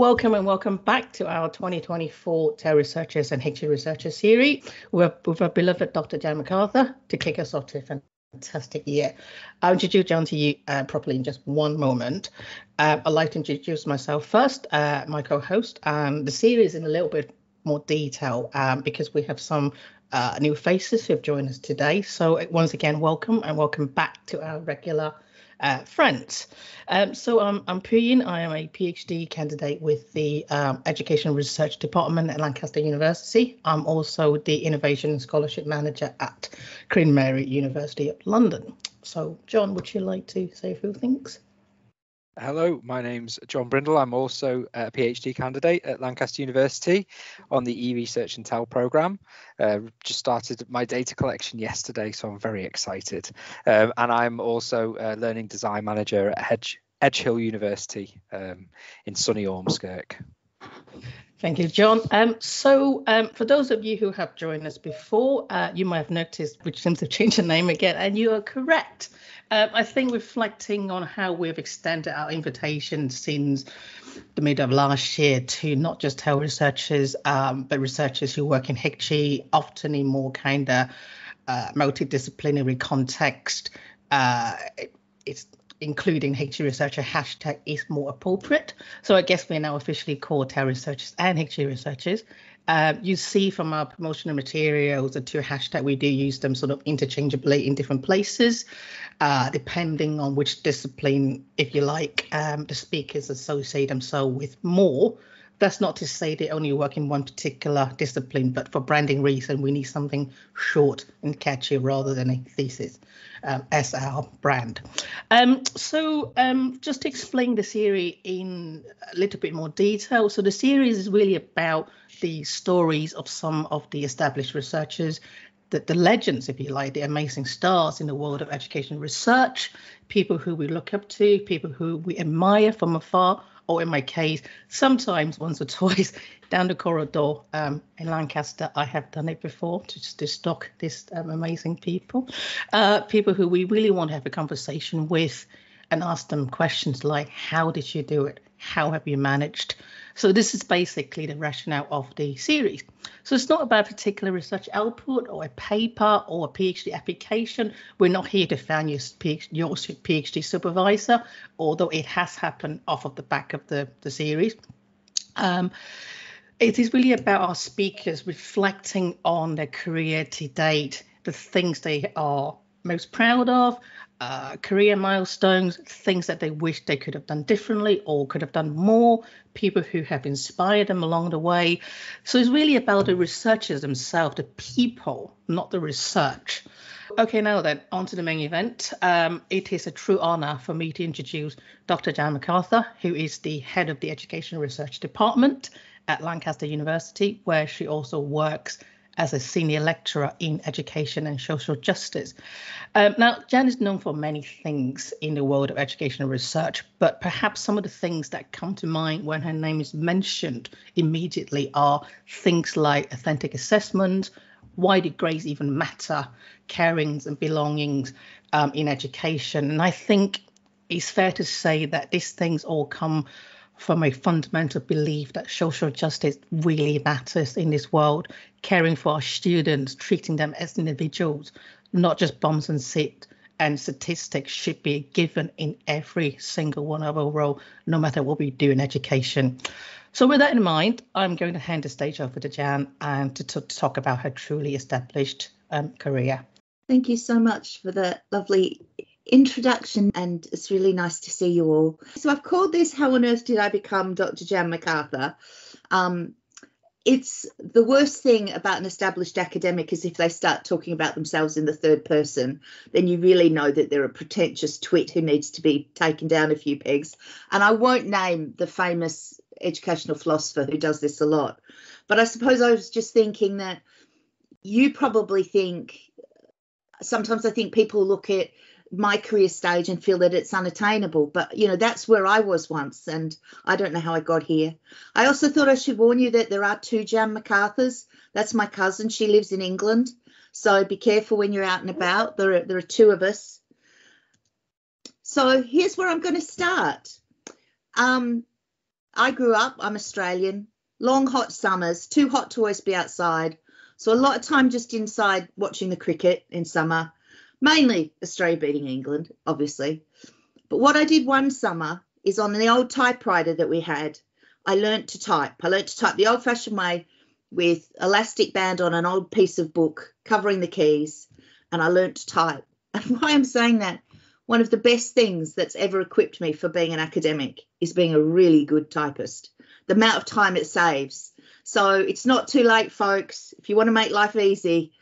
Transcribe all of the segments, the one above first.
Welcome and welcome back to our 2024 TEL Researchers and HE Researchers series with, with our beloved Dr. Jan McArthur to kick us off to a fantastic year. I'll introduce Jan to you uh, properly in just one moment. Uh, I'd like to introduce myself first, uh, my co-host, and the series in a little bit more detail um, because we have some uh, new faces who have joined us today. So once again, welcome and welcome back to our regular uh, friends. Um, so um, I'm Puyin. I am a PhD candidate with the um, Education Research Department at Lancaster University. I'm also the Innovation and Scholarship Manager at Queen Mary University of London. So John, would you like to say a few things? Hello, my name's John Brindle. I'm also a PhD candidate at Lancaster University on the e-research and TEL program. Uh, just started my data collection yesterday, so I'm very excited. Um, and I'm also a learning design manager at Edge, Edge Hill University um, in sunny Ormskirk. Thank you, John. Um, so, um, for those of you who have joined us before, uh, you might have noticed which seems to change the name again, and you are correct. Um, I think reflecting on how we've extended our invitation since the middle of last year to not just TEL researchers, um, but researchers who work in HE, often in more kind of uh, multidisciplinary context. Uh, it, it's including HE researcher hashtag is more appropriate. So I guess we're now officially called TEL researchers and HE researchers. Uh, you see from our promotional materials the two hashtags, we do use them sort of interchangeably in different places, uh, depending on which discipline, if you like, um, the speakers associate themselves with more. That's not to say they only work in one particular discipline, but for branding reason, we need something short and catchy rather than a thesis um, as our brand. Um, so um, just to explain the series in a little bit more detail. So the series is really about the stories of some of the established researchers the, the legends, if you like, the amazing stars in the world of education research, people who we look up to, people who we admire from afar, or in my case, sometimes once or twice down the corridor um, in Lancaster. I have done it before to, to stalk these um, amazing people, uh, people who we really want to have a conversation with and ask them questions like, How did you do it? How have you managed? So this is basically the rationale of the series. So it's not about a particular research output or a paper or a PhD application. We're not here to find your PhD, your PhD supervisor, although it has happened off of the back of the, the series. Um, it is really about our speakers reflecting on their career to date, the things they are most proud of, uh, career milestones, things that they wish they could have done differently or could have done more, people who have inspired them along the way. So it's really about the researchers themselves, the people, not the research. Okay, now then, on to the main event. Um, it is a true honor for me to introduce Dr. Jan McArthur, who is the head of the Education Research Department at Lancaster University, where she also works as a senior lecturer in education and social justice. Um, now, Jan is known for many things in the world of educational research, but perhaps some of the things that come to mind when her name is mentioned immediately are things like authentic assessment, why do grades even matter, carings and belongings um, in education. And I think it's fair to say that these things all come from a fundamental belief that social justice really matters in this world, caring for our students, treating them as individuals, not just bombs and seats. And statistics should be given in every single one of our role, no matter what we do in education. So, with that in mind, I'm going to hand the stage over to Jan and to, to talk about her truly established um, career. Thank you so much for the lovely introduction and it's really nice to see you all. So I've called this How on Earth Did I Become Dr. Jan McArthur? Um, it's the worst thing about an established academic is if they start talking about themselves in the third person, then you really know that they're a pretentious twit who needs to be taken down a few pegs. And I won't name the famous educational philosopher who does this a lot. But I suppose I was just thinking that you probably think sometimes I think people look at my career stage and feel that it's unattainable. But, you know, that's where I was once, and I don't know how I got here. I also thought I should warn you that there are two Jan McArthurs. That's my cousin. She lives in England. So be careful when you're out and about. There are, there are two of us. So here's where I'm going to start. Um, I grew up, I'm Australian, long hot summers, too hot to always be outside. So a lot of time just inside watching the cricket in summer, mainly Australia beating England, obviously. But what I did one summer is on the old typewriter that we had, I learnt to type. I learnt to type the old fashioned way with elastic band on an old piece of book covering the keys, and I learnt to type. And why I'm saying that, one of the best things that's ever equipped me for being an academic is being a really good typist. The amount of time it saves. So it's not too late, folks. If you want to make life easy,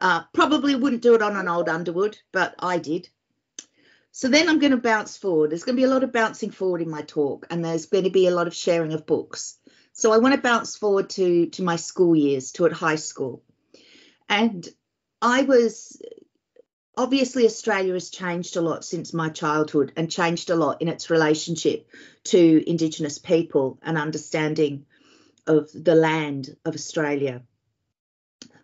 uh, probably wouldn't do it on an old Underwood, but I did. So then I'm going to bounce forward. There's going to be a lot of bouncing forward in my talk, and there's going to be a lot of sharing of books. So I want to bounce forward to to my school years, to at high school, and I was obviously Australia has changed a lot since my childhood and changed a lot in its relationship to Indigenous people and understanding of the land of Australia.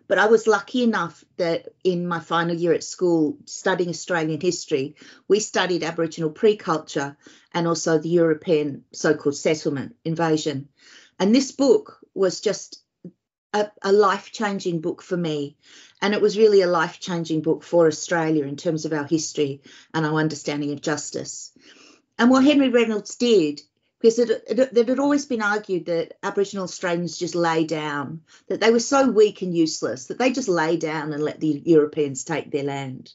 But I was lucky enough that in my final year at school, studying Australian history, we studied Aboriginal pre culture and also the European so called settlement invasion. And this book was just a, a life changing book for me. And it was really a life changing book for Australia in terms of our history and our understanding of justice. And what Henry Reynolds did, because it, it, it had always been argued that Aboriginal Australians just lay down, that they were so weak and useless that they just lay down and let the Europeans take their land.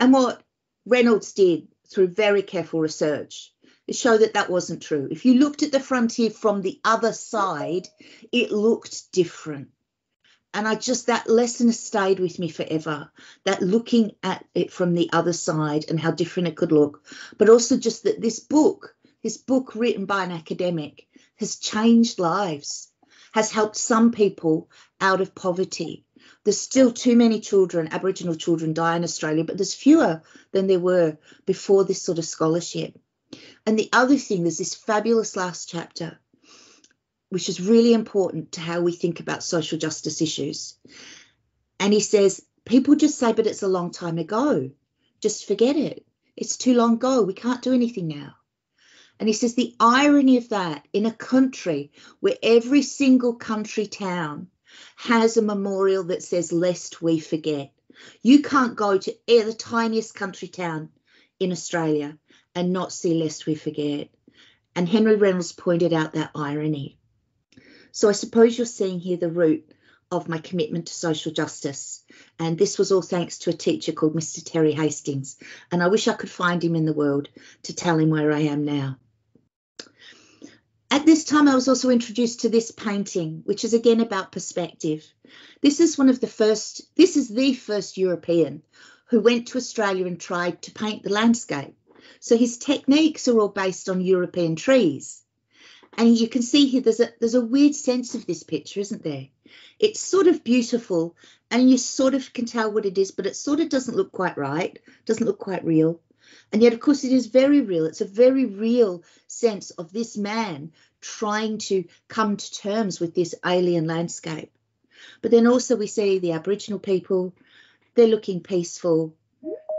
And what Reynolds did through very careful research show that that wasn't true. If you looked at the frontier from the other side, it looked different. And I just, that lesson has stayed with me forever. That looking at it from the other side and how different it could look, but also just that this book, this book written by an academic, has changed lives, has helped some people out of poverty. There's still too many children, Aboriginal children, die in Australia, but there's fewer than there were before this sort of scholarship. And the other thing, there's this fabulous last chapter, which is really important to how we think about social justice issues. And he says, people just say, but it's a long time ago. Just forget it. It's too long ago. We can't do anything now. And he says, the irony of that in a country where every single country town has a memorial that says, lest we forget. You can't go to the tiniest country town in Australia and not see lest we forget. And Henry Reynolds pointed out that irony. So I suppose you're seeing here the root of my commitment to social justice. And this was all thanks to a teacher called Mr. Terry Hastings. And I wish I could find him in the world to tell him where I am now. At this time, I was also introduced to this painting, which is again about perspective. This is one of the first, this is the first European who went to Australia and tried to paint the landscape. So his techniques are all based on European trees. And you can see here there's a there's a weird sense of this picture, isn't there? It's sort of beautiful and you sort of can tell what it is, but it sort of doesn't look quite right, doesn't look quite real. And yet, of course, it is very real. It's a very real sense of this man trying to come to terms with this alien landscape. But then also we see the Aboriginal people, they're looking peaceful,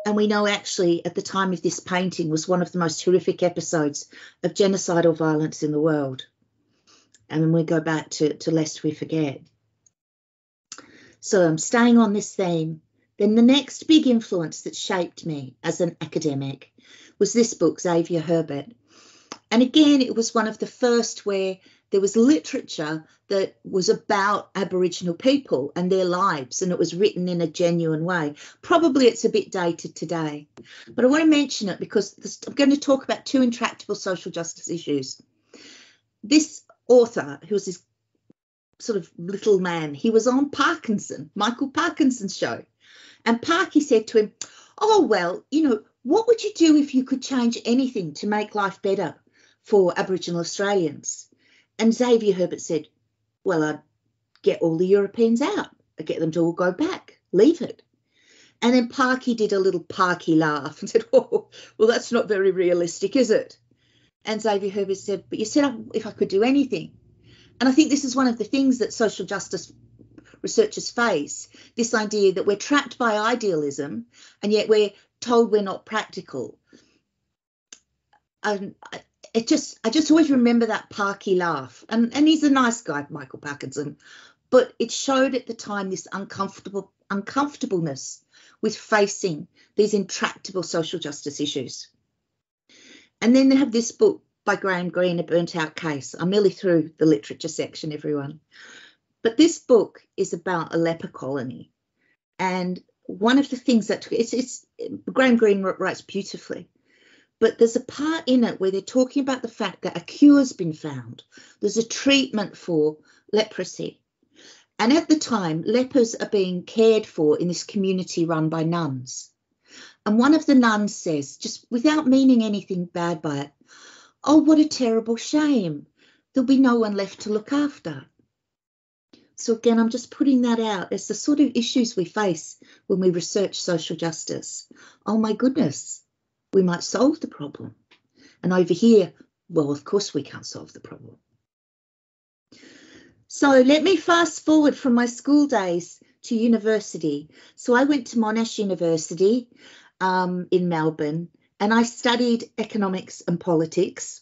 and we know actually at the time of this painting was one of the most horrific episodes of genocidal violence in the world. And when we go back to, to Lest We Forget. So I'm staying on this theme. Then the next big influence that shaped me as an academic was this book, Xavier Herbert. And again, it was one of the first where there was literature that was about Aboriginal people and their lives, and it was written in a genuine way. Probably it's a bit dated today, but I want to mention it because this, I'm going to talk about two intractable social justice issues. This author, who was this sort of little man, he was on Parkinson, Michael Parkinson's show, and Parky said to him, Oh, well, you know, what would you do if you could change anything to make life better for Aboriginal Australians? And Xavier Herbert said, Well, I'd get all the Europeans out, I'd get them to all go back, leave it. And then Parky did a little Parky laugh and said, Oh, well, that's not very realistic, is it? And Xavier Herbert said, But you said if I could do anything. And I think this is one of the things that social justice researchers face this idea that we're trapped by idealism and yet we're told we're not practical. And it just I just always remember that Parky laugh. And and he's a nice guy, Michael Parkinson. But it showed at the time this uncomfortable uncomfortableness with facing these intractable social justice issues. And then they have this book by Graham Greene, A Burnt Out Case. I'm nearly through the literature section, everyone. But this book is about a leper colony. And one of the things that it's, it's Graham Greene writes beautifully, but there's a part in it where they're talking about the fact that a cure's been found. There's a treatment for leprosy. And at the time, lepers are being cared for in this community run by nuns. And one of the nuns says, just without meaning anything bad by it, Oh, what a terrible shame. There'll be no one left to look after. So, again, I'm just putting that out as the sort of issues we face when we research social justice. Oh, my goodness, we might solve the problem. And over here, well, of course, we can't solve the problem. So, let me fast forward from my school days to university. So, I went to Monash University um, in Melbourne and I studied economics and politics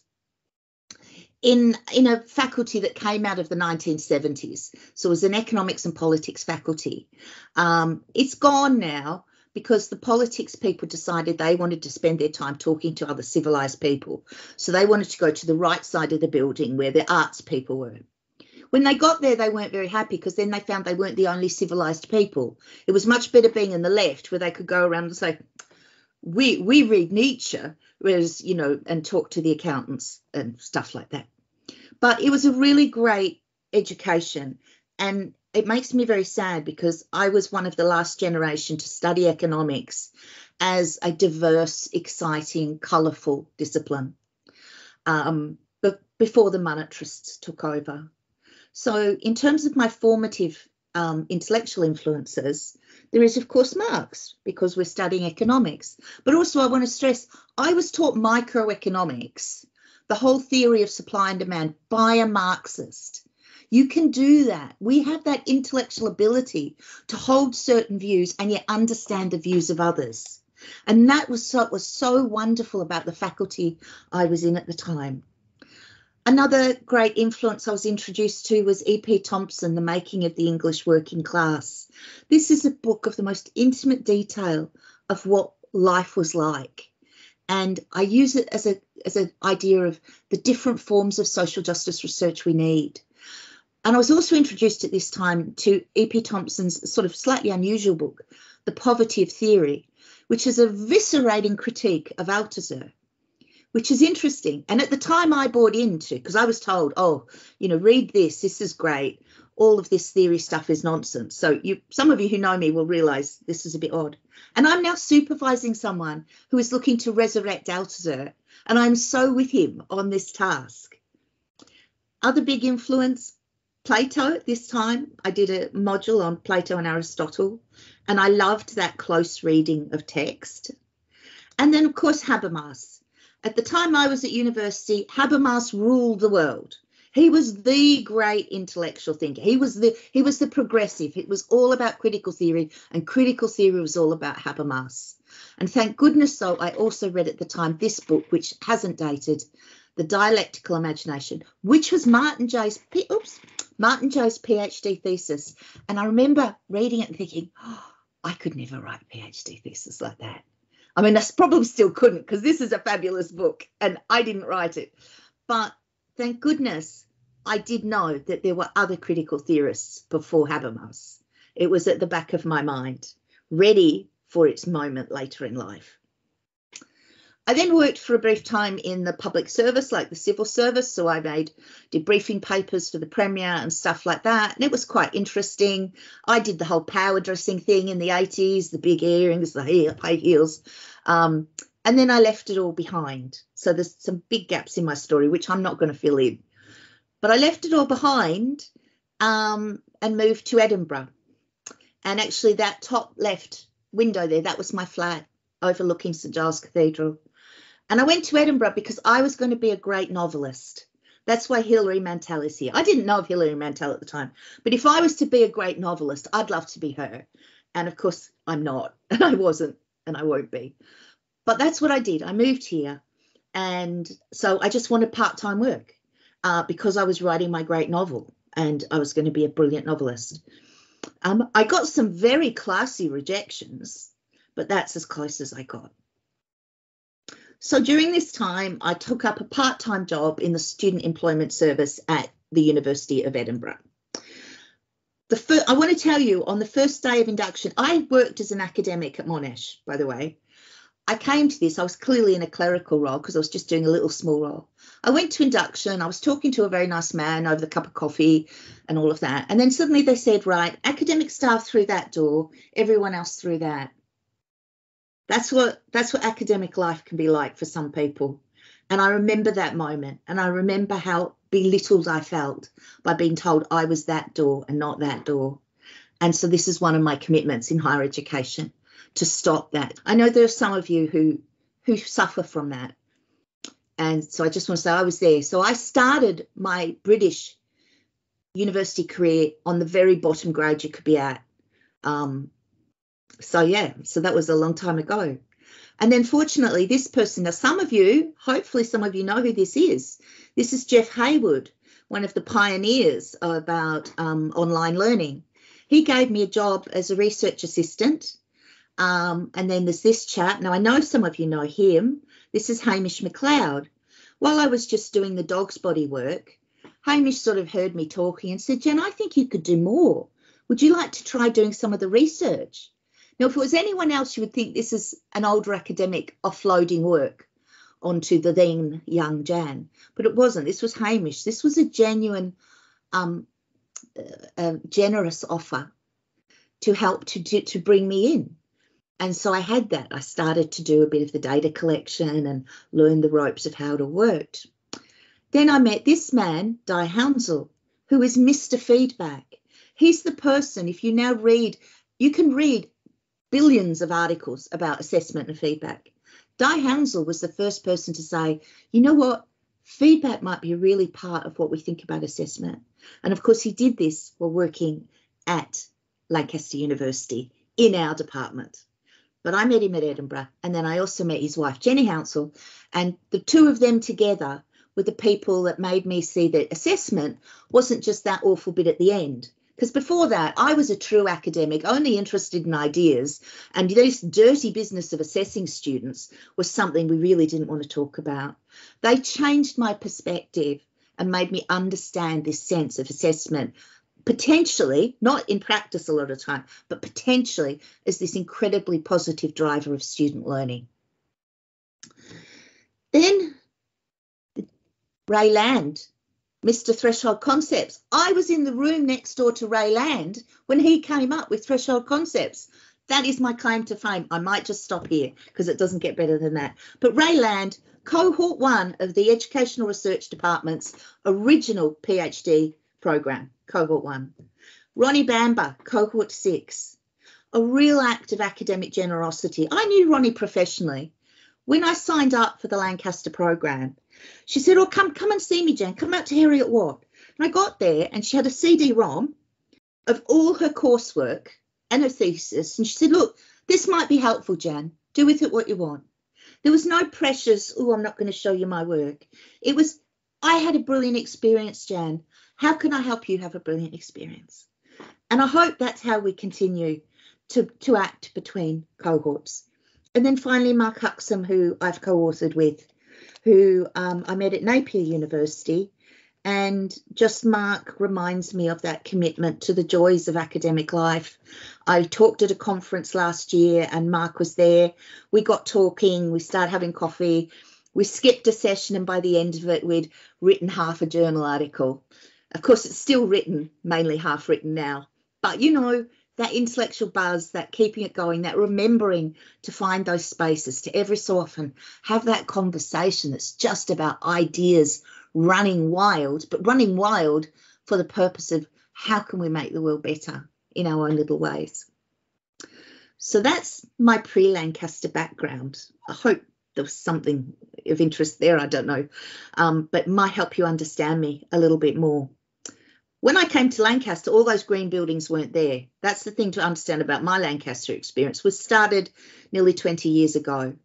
in in a faculty that came out of the 1970s. So it was an economics and politics faculty. Um, it's gone now because the politics people decided they wanted to spend their time talking to other civilized people. So they wanted to go to the right side of the building where the arts people were. When they got there, they weren't very happy because then they found they weren't the only civilized people. It was much better being in the left where they could go around and say, we we read Nietzsche, whereas you know, and talk to the accountants and stuff like that. But it was a really great education, and it makes me very sad because I was one of the last generation to study economics as a diverse, exciting, colourful discipline. Um, but before the monetarists took over. So, in terms of my formative um, intellectual influences, there is, of course, Marx, because we're studying economics. But also, I want to stress I was taught microeconomics, the whole theory of supply and demand, by a Marxist. You can do that. We have that intellectual ability to hold certain views and yet understand the views of others. And that was so, was so wonderful about the faculty I was in at the time. Another great influence I was introduced to was E.P. Thompson, The Making of the English Working Class. This is a book of the most intimate detail of what life was like. And I use it as a as an idea of the different forms of social justice research we need. And I was also introduced at this time to E.P. Thompson's sort of slightly unusual book, The Poverty of Theory, which is a viscerating critique of Althusser which is interesting. And at the time I bought into, because I was told, oh, you know, read this, this is great. All of this theory stuff is nonsense. So you some of you who know me will realize this is a bit odd. And I'm now supervising someone who is looking to resurrect Althusser, and I'm so with him on this task. Other big influence, Plato at this time. I did a module on Plato and Aristotle, and I loved that close reading of text. And then, of course, Habermas at the time I was at university, Habermas ruled the world. He was the great intellectual thinker. He was the he was the progressive. It was all about critical theory, and critical theory was all about Habermas. And thank goodness so, I also read at the time this book, which hasn't dated, The Dialectical Imagination, which was Martin Jay's oops, Martin Jay's PhD thesis. And I remember reading it and thinking, oh, I could never write a PhD thesis like that. I mean, I probably still couldn't because this is a fabulous book and I didn't write it. But thank goodness I did know that there were other critical theorists before Habermas. It was at the back of my mind, ready for its moment later in life. I then worked for a brief time in the public service, like the civil service. So I made did briefing papers for the premier and stuff like that, and it was quite interesting. I did the whole power dressing thing in the 80s, the big earrings, the high heels, um, and then I left it all behind. So there's some big gaps in my story, which I'm not going to fill in. But I left it all behind um, and moved to Edinburgh. And actually, that top left window there, that was my flat overlooking St Giles Cathedral. And I went to Edinburgh because I was going to be a great novelist. That's why Hilary Mantel is here. I didn't know of Hilary Mantel at the time, but if I was to be a great novelist, I'd love to be her. And of course, I'm not, and I wasn't, and I won't be. But that's what I did. I moved here And so I just wanted part time work uh, because I was writing my great novel and I was going to be a brilliant novelist. Um, I got some very classy rejections, but that's as close as I got. So during this time, I took up a part time job in the Student Employment Service at the University of Edinburgh. The fir- I want to tell you on the first day of induction, I worked as an academic at Monash, by the way. I came to this, I was clearly in a clerical role because I was just doing a little small role. I went to induction, I was talking to a very nice man over the cup of coffee and all of that. And then suddenly they said, right, academic staff through that door, everyone else through that. That's what that's what academic life can be like for some people. And I remember that moment and I remember how belittled I felt by being told I was that door and not that door. And so this is one of my commitments in higher education to stop that. I know there are some of you who who suffer from that. And so I just want to say I was there. So I started my British university career on the very bottom grade you could be at. Um, so yeah, so that was a long time ago. And then fortunately, this person, now some of you, hopefully some of you know who this is. This is Jeff Haywood, one of the pioneers about um, online learning. He gave me a job as a research assistant um, and then there's this chap. Now, I know some of you know him. This is Hamish McLeod. While I was just doing the dog's body work, Hamish sort of heard me talking and said, Jen, I think you could do more. Would you like to try doing some of the research? Now, if it was anyone else, you would think this is an older academic offloading work onto the then young Jan, but it wasn't. This was Hamish. This was a genuine, um, uh, generous offer to help to, to, to bring me in and so I had that. I started to do a bit of the data collection and learn the ropes of how it all worked. Then I met this man, Dai Hounsell, who is Mr. Feedback. He's the person, if you now read, you can read billions of articles about assessment and feedback. Dai Hounsell was the first person to say, you know what, feedback might be really part of what we think about assessment. And of course, he did this while working at Lancaster University in our department. But I met him at Edinburgh, and then I also met his wife, Jenny Hounsell, and the two of them together were the people that made me see that assessment wasn't just that awful bit at the end. Because before that, I was a true academic, only interested in ideas, and this dirty business of assessing students was something we really didn't want to talk about. They changed my perspective and made me understand this sense of assessment potentially, not in practice a lot of time, but potentially as this incredibly positive driver of student learning. Then Ray Land, Mr. Threshold Concepts. I was in the room next door to Ray Land when he came up with Threshold Concepts. That is my claim to fame. I might just stop here because it doesn't get better than that. But Ray Land, cohort one of the Educational Research Department's original PhD program cohort one. Roni Bamber, cohort six. A real act of academic generosity. I knew Roni professionally. When I signed up for the Lancaster program, she said, Oh, come, come and see me, Jen. Come out to Heriot-Watt. And I got there and she had a CD-ROM of all her coursework and her thesis. And she said, Look, this might be helpful, Jan. Do with it what you want. There was no precious, oh, I'm not going to show you my work. It was, I had a brilliant experience, Jan. How can I help you have a brilliant experience? And I hope that's how we continue to, to act between cohorts. And then finally, Mark Huxham, who I've co authored with, who um, I met at Napier University. And just Mark reminds me of that commitment to the joys of academic life. I talked at a conference last year and Mark was there. We got talking, we started having coffee, we skipped a session, and by the end of it, we'd written half a journal article. Of course, it's still written, mainly half written now. But you know, that intellectual buzz, that keeping it going, that remembering to find those spaces to every so often have that conversation that's just about ideas running wild, but running wild for the purpose of how can we make the world better in our own little ways. So that's my pre Lancaster background. I hope there was something of interest there. I don't know, um, but might help you understand me a little bit more when I came to Lancaster, all those green buildings weren't there. That's the thing to understand about my Lancaster experience. Was started nearly 20 years ago,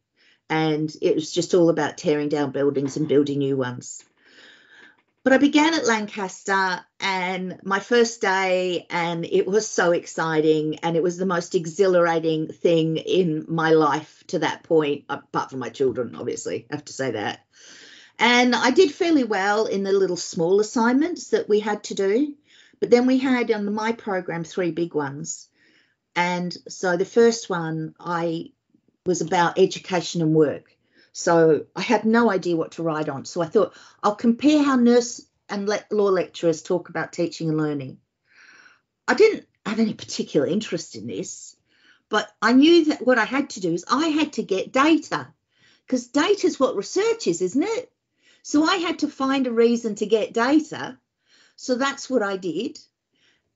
and it was just all about tearing down buildings and building new ones. But I began at Lancaster and my first day, and it was so exciting. And it was the most exhilarating thing in my life to that point, apart from my children, obviously, I have to say that. And I did fairly well in the little small assignments that we had to do. But then we had on the, my program three big ones. And so the first one I was about education and work. So I had no idea what to write on. So I thought I'll compare how nurse and law lecturers talk about teaching and learning. I didn't have any particular interest in this, but I knew that what I had to do is I had to get data because data is what research is, isn't it? So I had to find a reason to get data. So that's what I did.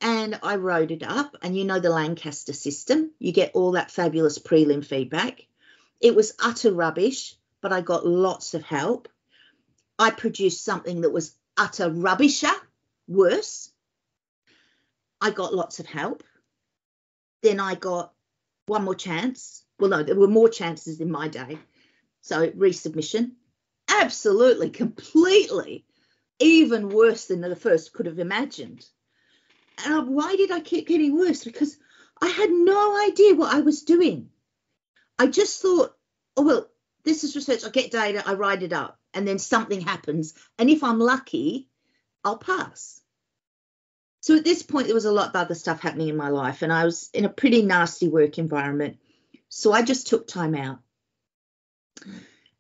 And I wrote it up. And you know the Lancaster system, you get all that fabulous prelim feedback. It was utter rubbish but I got lots of help. I produced something that was utter rubbisher, worse. I got lots of help. Then I got one more chance. Well, no, there were more chances in my day. So resubmission, absolutely, completely, even worse than the first could have imagined. And why did I keep getting worse? Because I had no idea what I was doing. I just thought, oh, well, this is research. I get data, I write it up, and then something happens. And if I'm lucky, I'll pass. So at this point, there was a lot of other stuff happening in my life, and I was in a pretty nasty work environment. So I just took time out.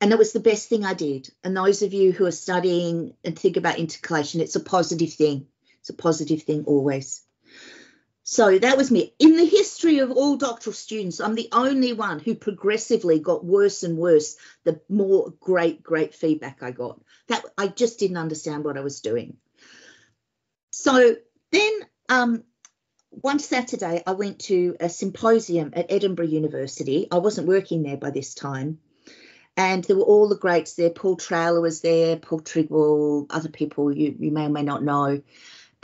And it was the best thing I did. And those of you who are studying and think about intercalation, it's a positive thing. It's a positive thing always. So that was me. In the history of all doctoral students, I'm the only one who progressively got worse and worse the more great, great feedback I got. That I just didn't understand what I was doing. So then um, one Saturday, I went to a symposium at Edinburgh University. I wasn't working there by this time. And there were all the greats there. Paul Trowler was there, Paul Trigwell, other people you, you may or may not know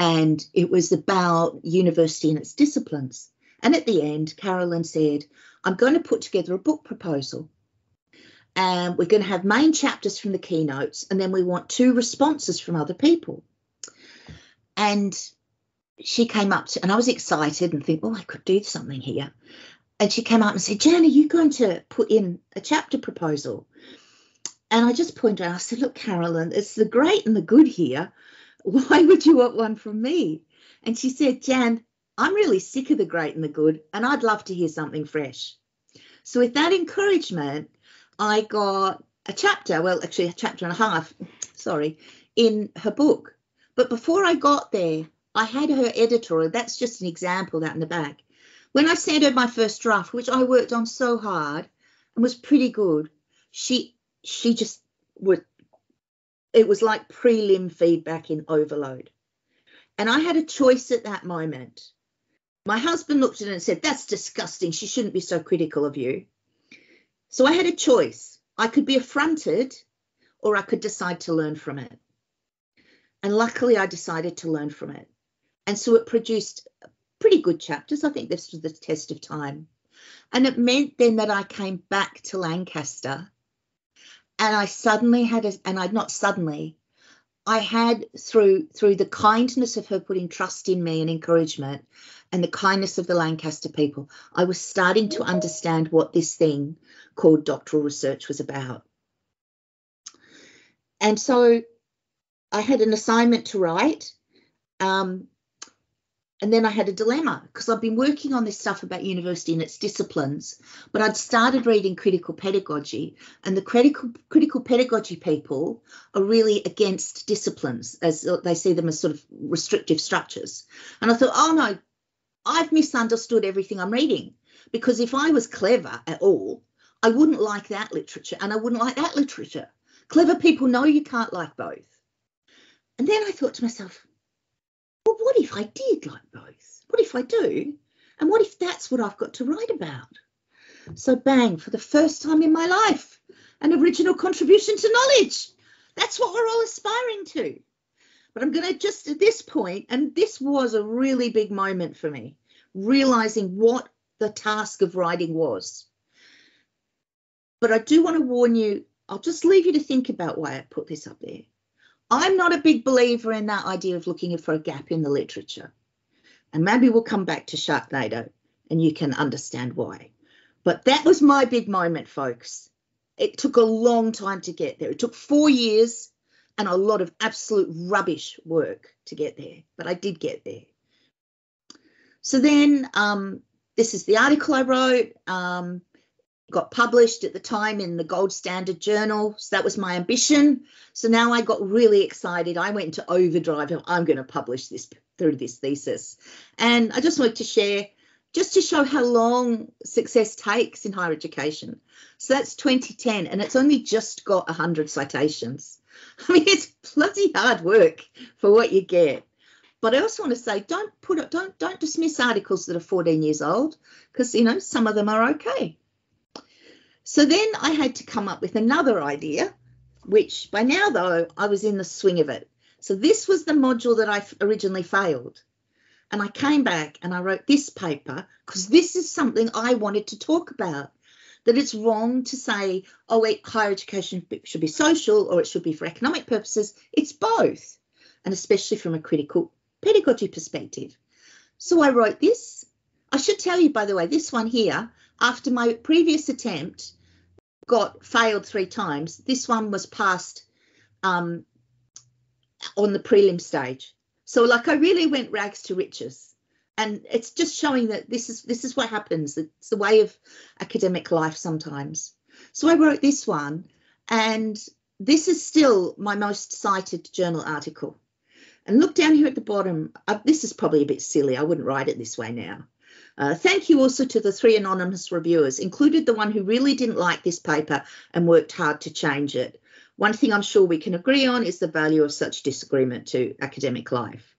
and it was about university and its disciplines. And at the end, Carolin said, I'm going to put together a book proposal. And we're going to have main chapters from the keynotes, and then we want two responses from other people. And she came up to, and I was excited and think, oh, I could do something here. And she came up and said, Jan, are you going to put in a chapter proposal? And I just pointed out, I said, look, Carolin, it's the great and the good here. Why would you want one from me? And she said, Jan, I'm really sick of the great and the good, and I'd love to hear something fresh. So, with that encouragement, I got a chapter, well, actually, a chapter and a half, sorry, in her book. But before I got there, I had her editorial. That's just an example, that in the back. When I sent her my first draft, which I worked on so hard and was pretty good, she she just would it was like prelim feedback in overload. And I had a choice at that moment. My husband looked at it and said, That's disgusting. She shouldn't be so critical of you. So I had a choice. I could be affronted or I could decide to learn from it. And luckily, I decided to learn from it. And so it produced pretty good chapters. I think this was the test of time. And it meant then that I came back to Lancaster and I suddenly had a, and I'd not suddenly, I had through through the kindness of her putting trust in me and encouragement and the kindness of the Lancaster people, I was starting to understand what this thing called doctoral research was about. And so I had an assignment to write. Um, and then I had a dilemma because I've been working on this stuff about university and its disciplines, but I'd started reading critical pedagogy, and the critical critical pedagogy people are really against disciplines as they see them as sort of restrictive structures. And I thought, oh no, I've misunderstood everything I'm reading because if I was clever at all, I wouldn't like that literature and I wouldn't like that literature. Clever people know you can't like both. And then I thought to myself, what if I did like both? What if I do? And what if that's what I've got to write about? So, bang, for the first time in my life, an original contribution to knowledge. That's what we're all aspiring to. But I'm going to just at this point, and this was a really big moment for me, realizing what the task of writing was. But I do want to warn you, I'll just leave you to think about why I put this up there. I'm not a big believer in that idea of looking for a gap in the literature. And maybe we'll come back to Sharknado and you can understand why. But that was my big moment, folks. It took a long time to get there. It took four years and a lot of absolute rubbish work to get there, but I did get there. So then, um, this is the article I wrote. Um, got published at the time in the Gold Standard Journal. So that was my ambition. So now I got really excited. I went into overdrive. I'm going to publish this through this thesis. And I just wanted to share just to show how long success takes in higher education. So that's 2010, and it's only just got 100 citations. I mean, it's bloody hard work for what you get. But I also want to say, don't put don't don't dismiss articles that are 14 years old, because you know some of them are okay. So then I had to come up with another idea, which by now though I was in the swing of it. So this was the module that I originally failed. And I came back and I wrote this paper because this is something I wanted to talk about. That it's wrong to say, oh, wait, higher education should be social or it should be for economic purposes. It's both, and especially from a critical pedagogy perspective. So I wrote this. I should tell you, by the way, this one here, after my previous attempt got failed three times, this one was passed um, on the prelim stage. So like I really went rags to riches. And it's just showing that this is this is what happens. It's the way of academic life sometimes. So I wrote this one, and this is still my most cited journal article. And look down here at the bottom. Uh, this is probably a bit silly. I wouldn't write it this way now. Uh, thank you also to the three anonymous reviewers, included the one who really didn't like this paper and worked hard to change it. One thing I'm sure we can agree on is the value of such disagreement to academic life.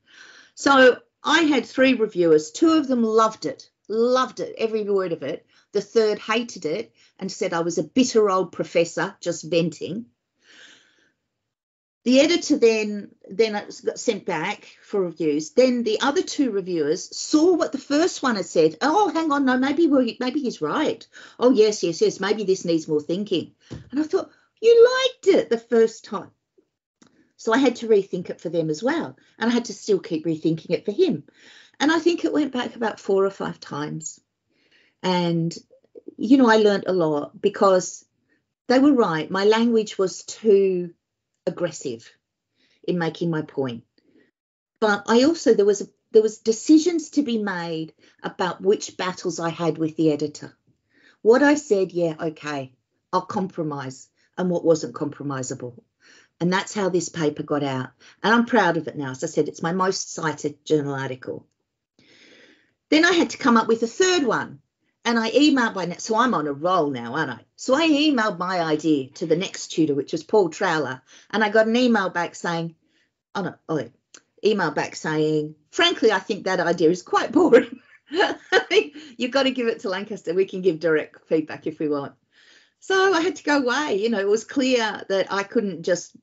So I had three reviewers. Two of them loved it, loved it, every word of it. The third hated it and said I was a bitter old professor just venting. The editor then then uh, it got sent back for reviews. Then the other two reviewers saw what the first one had said. Oh, hang on, no, maybe we maybe he's right. Oh, yes, yes, yes, maybe this needs more thinking. And I thought, you liked it the first time. So I had to rethink it for them as well. And I had to still keep rethinking it for him. And I think it went back about four or five times. And, you know, I learned a lot because they were right. My language was too aggressive in making my point. But I also there was a, there was decisions to be made about which battles I had with the editor. What I said, yeah, okay, I'll compromise, and what wasn't compromisable. And that's how this paper got out. And I'm proud of it now. As I said, it's my most cited journal article. Then I had to come up with a third one and I emailed by so I'm on a roll now, aren't I? So I emailed my idea to the next tutor, which was Paul Trowler, and I got an email back saying, oh no, oh, email back saying, frankly, I think that idea is quite boring. You've got to give it to Lancaster. We can give direct feedback if we want. So I had to go away. You know, it was clear that I couldn't just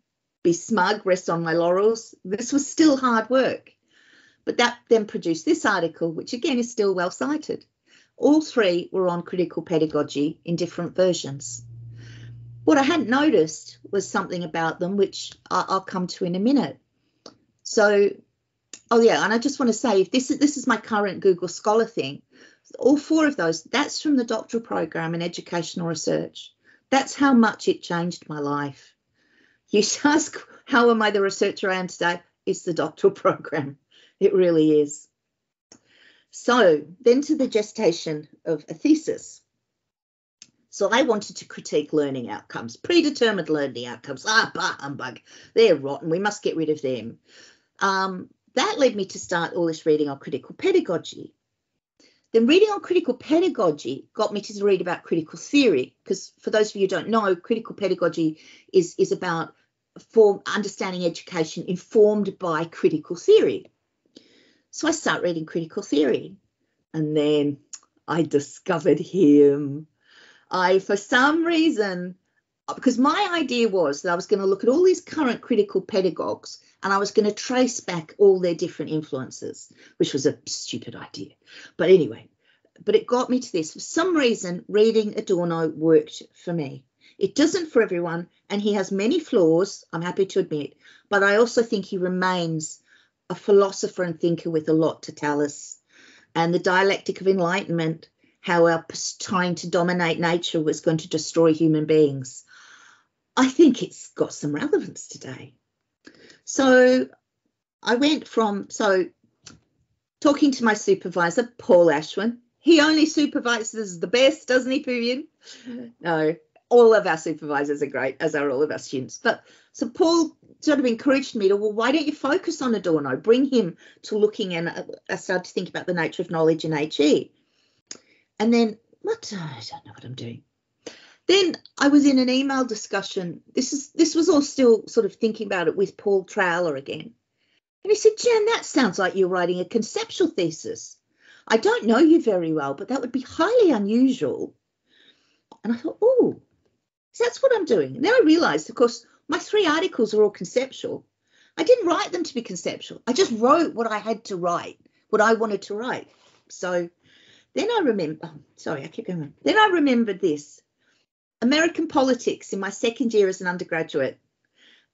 be smug, rest on my laurels. This was still hard work. But that then produced this article, which again is still well cited. All three were on critical pedagogy in different versions. What I hadn't noticed was something about them, which I'll come to in a minute. So, oh yeah, and I just want to say, if this is this is my current Google Scholar thing, all four of those, that's from the doctoral program in educational research. That's how much it changed my life. You ask, how am I the researcher I am today? It's the doctoral program. It really is. So then to the gestation of a thesis. So I wanted to critique learning outcomes, predetermined learning outcomes. Ah, bah, humbug. They're rotten. We must get rid of them. Um, that led me to start all this reading on critical pedagogy. Then reading on critical pedagogy got me to read about critical theory, because for those of you who don't know, critical pedagogy is, is about form, understanding education informed by critical theory. So I start reading critical theory. And then I discovered him. I, for some reason, uh, because my idea was that I was going to look at all these current critical pedagogues and I was going to trace back all their different influences, which was a stupid idea. But anyway, but it got me to this. For some reason, reading Adorno worked for me. It doesn't for everyone, and he has many flaws, I'm happy to admit, but I also think he remains a philosopher and thinker with a lot to tell us. And the dialectic of enlightenment, how our trying to dominate nature was going to destroy human beings. I think it's got some relevance today. So I went from so talking to my supervisor, Paul Ashwin. He only supervises the best, doesn't he, Vivian? No, all of our supervisors are great, as are all of our students. But so Paul sort of encouraged me to, well, why don't you focus on Adorno? Bring him to looking, and uh, I started to think about the nature of knowledge in HE. And then, what? I don't know what I'm doing. Then I was in an email discussion. This is this was all still sort of thinking about it with Paul Trowler again. And he said, Jen, that sounds like you're writing a conceptual thesis. I don't know you very well, but that would be highly unusual. And I thought, oh, so that's what I'm doing. And then I realized, of course, my three articles are all conceptual. I didn't write them to be conceptual. I just wrote what I had to write, what I wanted to write. So then I remember, oh, sorry, I keep going. Then I remembered this American politics in my second year as an undergraduate.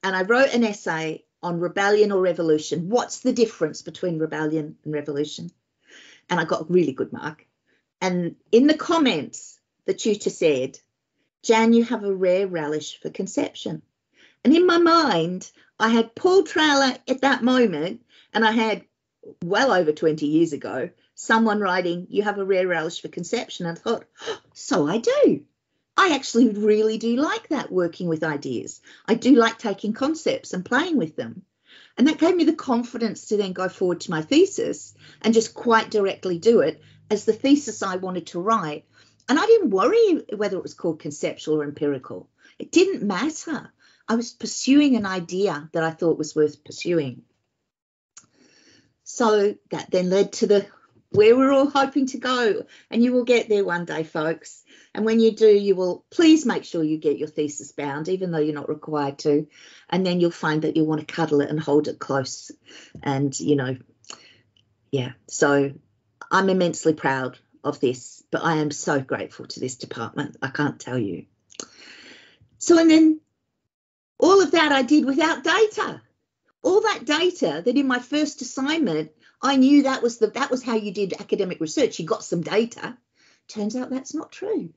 And I wrote an essay on rebellion or revolution. What's the difference between rebellion and revolution? And I got a really good mark. And in the comments, the tutor said, Jan, you have a rare relish for conception. And in my mind, I had Paul Trowler at that moment, and I had well over 20 years ago someone writing, You have a rare relish for conception. And I thought, oh, So I do. I actually really do like that working with ideas. I do like taking concepts and playing with them. And that gave me the confidence to then go forward to my thesis and just quite directly do it as the thesis I wanted to write. And I didn't worry whether it was called conceptual or empirical. It didn't matter. I was pursuing an idea that I thought was worth pursuing. So that then led to the where we're all hoping to go. And you will get there one day, folks. And when you do, you will please make sure you get your thesis bound, even though you're not required to. And then you'll find that you'll want to cuddle it and hold it close. And, you know, yeah. So I'm immensely proud of this, but I am so grateful to this department. I can't tell you. So, and then all of that I did without data. All that data that in my first assignment I knew that was the that was how you did academic research. You got some data. Turns out that's not true.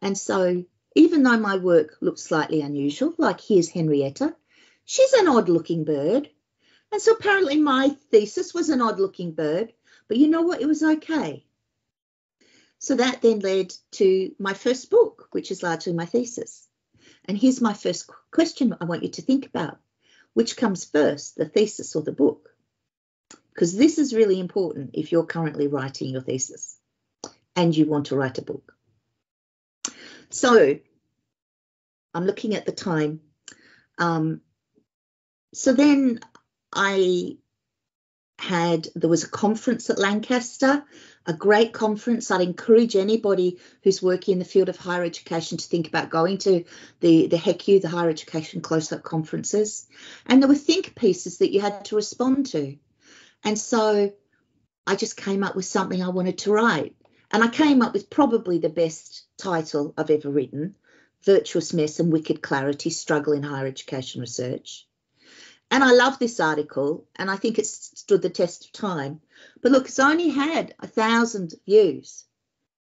And so even though my work looks slightly unusual, like here's Henrietta, she's an odd looking bird. And so apparently my thesis was an odd looking bird, but you know what? It was okay. So that then led to my first book, which is largely my thesis. And here's my first question I want you to think about. Which comes first, the thesis or the book? because this is really important if you're currently writing your thesis and you want to write a book. So I'm looking at the time. Um, so then I had, there was a conference at Lancaster, a great conference. I'd encourage anybody who's working in the field of higher education to think about going to the, the HECU, the Higher Education Close-Up Conferences. And there were think pieces that you had to respond to. And so I just came up with something I wanted to write. And I came up with probably the best title I've ever written Virtuous Mess and Wicked Clarity Struggle in Higher Education Research. And I love this article and I think it's stood the test of time. But look, it's only had a thousand views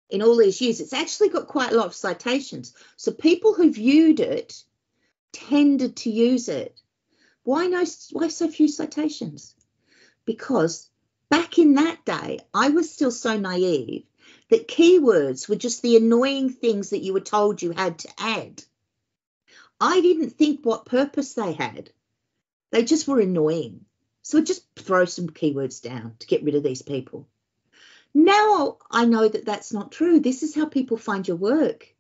in all these years. It's actually got quite a lot of citations. So people who viewed it tended to use it. Why no why so few citations? because back in that day, I was still so naive that keywords were just the annoying things that you were told you had to add. I didn't think what purpose they had. They just were annoying. So just throw some keywords down to get rid of these people. Now I know that that's not true. This is how people find your work.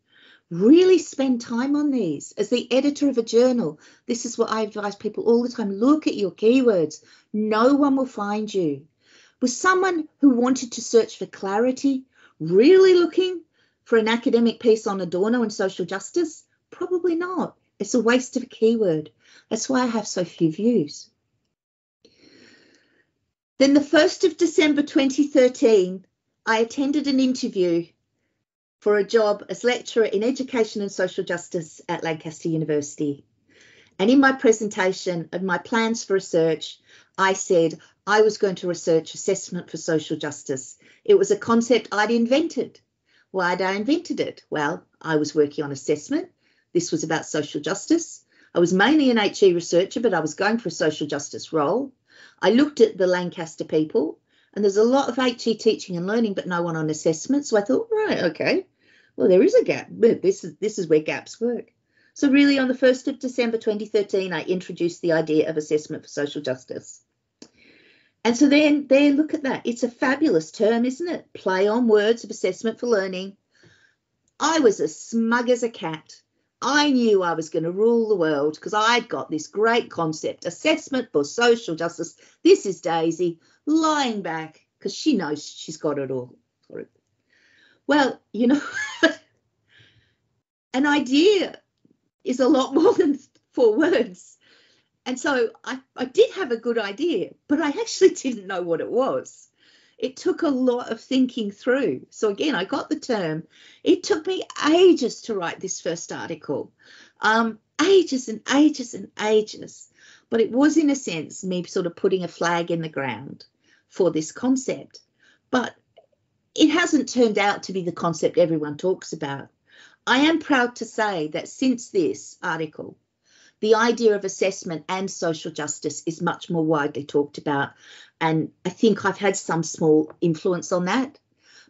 Really spend time on these. As the editor of a journal, this is what I advise people all the time. Look at your keywords. No one will find you. Was someone who wanted to search for clarity really looking for an academic piece on Adorno and social justice? Probably not. It's a waste of a keyword. That's why I have so few views. Then the 1st of December 2013, I attended an interview for a job as lecturer in education and social justice at Lancaster University. And in my presentation of my plans for research, I said I was going to research assessment for social justice. It was a concept I'd invented. Why'd I invented it? Well, I was working on assessment. This was about social justice. I was mainly an HE researcher, but I was going for a social justice role. I looked at the Lancaster people, and there's a lot of HE teaching and learning, but no one on assessment. So I thought, right, okay, well, there is a gap. This is this is where gaps work. So, really, on the 1st of December 2013, I introduced the idea of assessment for social justice. And so then there, look at that. It's a fabulous term, isn't it? Play on words of assessment for learning. I was as smug as a cat. I knew I was going to rule the world because I'd got this great concept assessment for social justice. This is Daisy lying back because she knows she's got it all. Well, you know, an idea is a lot more than four words. And so I, I did have a good idea, but I actually didn't know what it was. It took a lot of thinking through. So again, I got the term. It took me ages to write this first article, um, ages and ages and ages. But it was, in a sense, me sort of putting a flag in the ground for this concept. But it hasn't turned out to be the concept everyone talks about. I am proud to say that since this article, the idea of assessment and social justice is much more widely talked about. And I think I've had some small influence on that.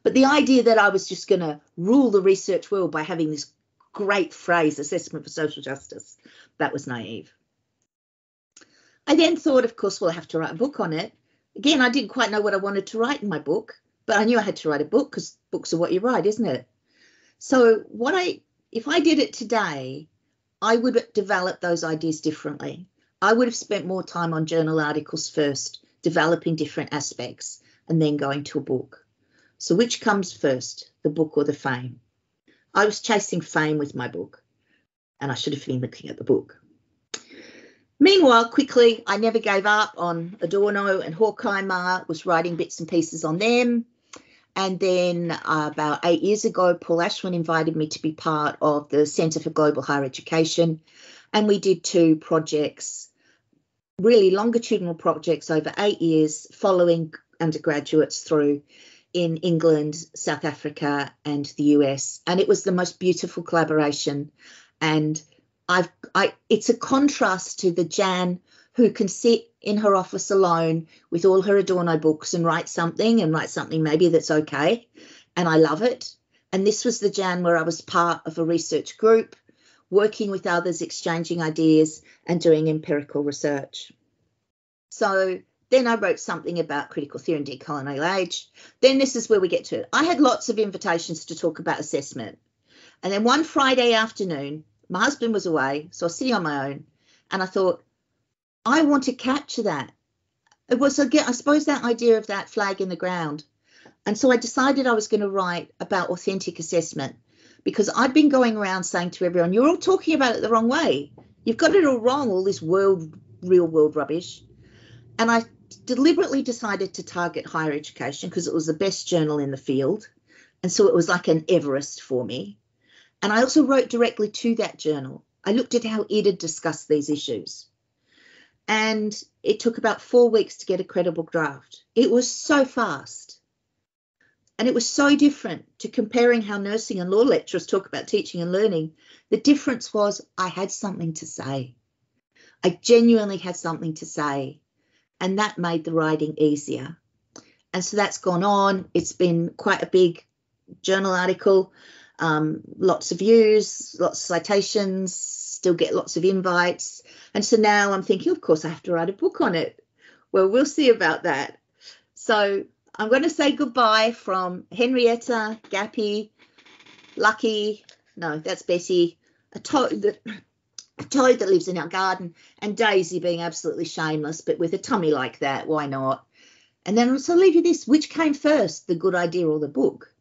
But the idea that I was just going to rule the research world by having this great phrase, assessment for social justice, that was naive. I then thought, of course, well, I have to write a book on it. Again, I didn't quite know what I wanted to write in my book, but I knew I had to write a book because books are what you write, isn't it? So what I if I did it today, I would develop those ideas differently. I would have spent more time on journal articles first, developing different aspects, and then going to a book. So which comes first, the book or the fame? I was chasing fame with my book, and I should have been looking at the book. Meanwhile, quickly, I never gave up on Adorno and Horkheimer, was writing bits and pieces on them. And then uh, about eight years ago, Paul Ashwin invited me to be part of the Centre for Global Higher Education. And we did two projects, really longitudinal projects over eight years, following undergraduates through in England, South Africa, and the US. And it was the most beautiful collaboration. And I've, I, it's a contrast to the Jan who can sit in her office alone with all her Adorno books and write something and write something maybe that's okay. And I love it. And this was the Jan where I was part of a research group, working with others, exchanging ideas and doing empirical research. So then I wrote something about critical theory and decolonial age. Then this is where we get to it. I had lots of invitations to talk about assessment. And then one Friday afternoon, my husband was away, so I was sitting on my own, and I thought, I want to capture that. It was again, I suppose, that idea of that flag in the ground. And so I decided I was going to write about authentic assessment because I'd been going around saying to everyone, you're all talking about it the wrong way. You've got it all wrong, all this world, real world rubbish. And I deliberately decided to target higher education because it was the best journal in the field. And so it was like an Everest for me. And I also wrote directly to that journal. I looked at how it had discussed these issues and it took about four weeks to get a credible draft. It was so fast. And it was so different to comparing how nursing and law lecturers talk about teaching and learning. The difference was I had something to say. I genuinely had something to say. And that made the writing easier. And so that's gone on. It's been quite a big journal article, um, lots of views, lots of citations, still get lots of invites. And so now I'm thinking, of course, I have to write a book on it. Well, we'll see about that. So I'm going to say goodbye from Henrietta, Gappy, Lucky, no, that's Bessie, a toad that a toad that lives in our garden, and Daisy being absolutely shameless, but with a tummy like that, why not? And then I'll leave you this: which came first, the good idea or the book?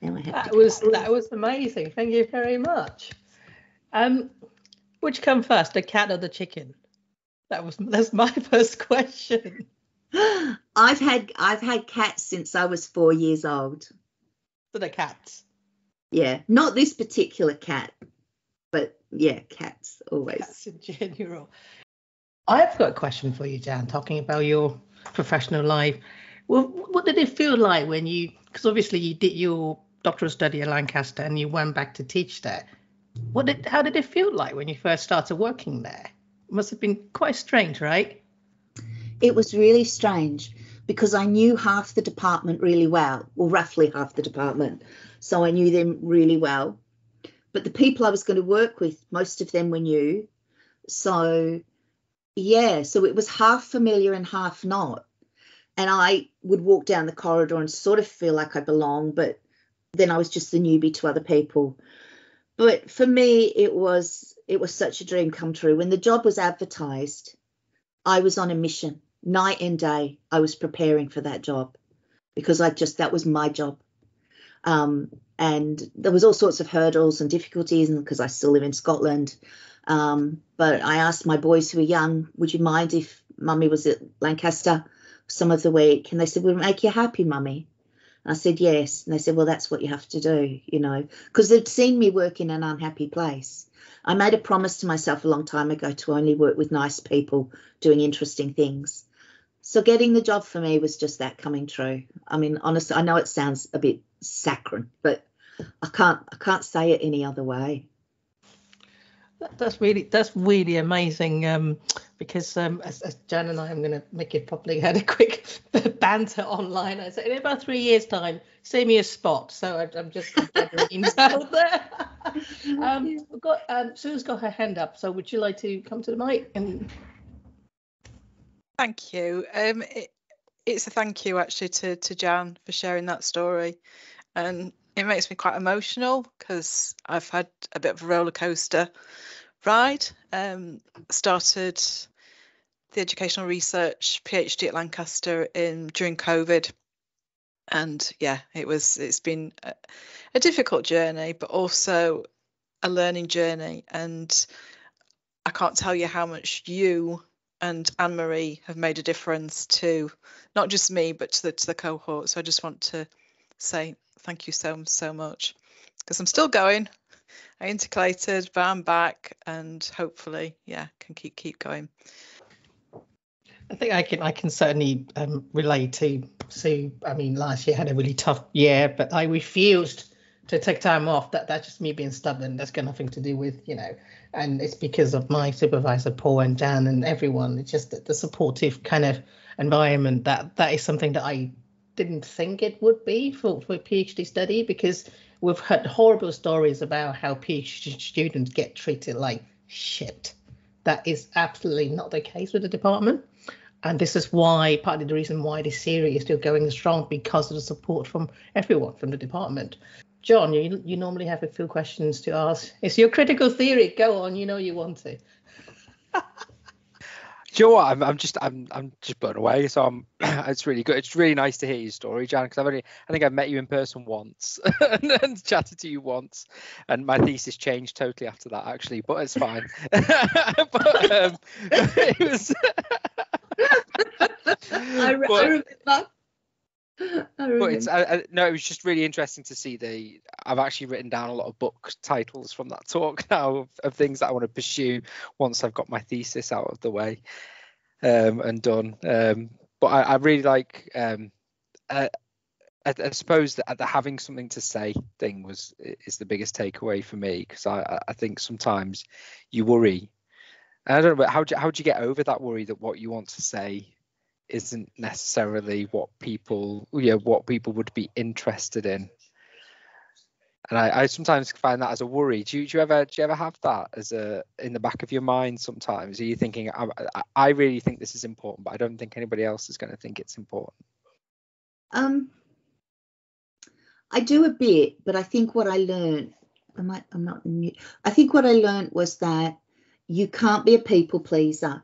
That was that was amazing. Thank you very much. Um, which come first, the cat or the chicken? That was that's my first question. I've had I've had cats since I was four years old. to the cats. Yeah, not this particular cat, but yeah, cats always. Cats in general. I've got a question for you, Jan. Talking about your professional life, well, what did it feel like when you? Because obviously you did your doctoral study at Lancaster and you went back to teach there. What did? How did it feel like when you first started working there? It must have been quite strange, right? It was really strange because I knew half the department really well, or roughly half the department. So I knew them really well. But the people I was going to work with, most of them were new. So, yeah, so it was half familiar and half not. And I would walk down the corridor and sort of feel like I belong, but then I was just the newbie to other people. But for me, it was it was such a dream come true. When the job was advertised, I was on a mission night and day I was preparing for that job because I just that was my job. Um, and there was all sorts of hurdles and difficulties and because I still live in Scotland. Um, but I asked my boys who were young, would you mind if mummy was at Lancaster some of the week? And they said, we'll make you happy, mummy? I said, yes. And they said, well, that's what you have to do, you know, because they'd seen me work in an unhappy place. I made a promise to myself a long time ago to only work with nice people doing interesting things. So getting the job for me was just that coming true. I mean, honestly, I know it sounds a bit saccharine, but I can't I can't say it any other way. That's really that's really amazing. Um, because um, as, as Jan and I, I'm going to make it probably Had a quick banter online. I said in about three years' time, see me a spot. So I, am just gathering there. um, we've got um, Sue's got her hand up. So would you like to come to the mic and Thank you. Um, it, it's a thank you actually to, to Jan for sharing that story. And it makes me quite emotional because I've had a bit of a roller coaster ride. Um, started the educational research PhD at Lancaster in during COVID, and yeah, it was it's been a, a difficult journey, but also a learning journey. And I can't tell you how much you and Anne Marie have made a difference to not just me but to the to the cohort. So I just want to say thank you so so much because I'm still going. I intercalated, but I'm back, and hopefully, yeah, can keep keep going. I think I can I can certainly um, relate to Sue. I mean, last year had a really tough year, but I refused to take time off. That that's just me being stubborn. That's got nothing to do with you know and it's because of my supervisor Paul and Dan and everyone. It's just the supportive kind of environment that that is something that I didn't think it would be for for a PhD study because we've heard horrible stories about how PhD students get treated like shit. That is absolutely not the case with the department. And this is why partly the reason why this series is still going strong because of the support from everyone from the department. John, you you normally have a few questions to ask. It's your critical theory. Go on. You know you want to. Do you know what? I'm, I'm just I'm I'm just blown away. So I'm it's really good. It's really nice to hear your story, Jan, because I've only I think I've met you in person once and, and, chatted to you once, and my thesis changed totally after that actually, but it's fine. but um, it was. I, re- but, I remember but it's I, I, no, it was just really interesting to see the. I've actually written down a lot of book titles from that talk now of, of things that I want to pursue once I've got my thesis out of the way um, and done. Um, but I, I, really like. Um, uh, I, I, suppose that the having something to say thing was is the biggest takeaway for me because I, I think sometimes you worry. And I don't know, but how do, how do you get over that worry that what you want to say isn't necessarily what people yeah what people would be interested in. And I, I, sometimes find that as a worry. Do you, do you ever do you ever have that as a in the back of your mind sometimes? Are you thinking I, I really think this is important but i don't think anybody else is going to think it's important? Um i do a bit but i think what i learned i might i'm not new i think what i learned was that you can't be a people pleaser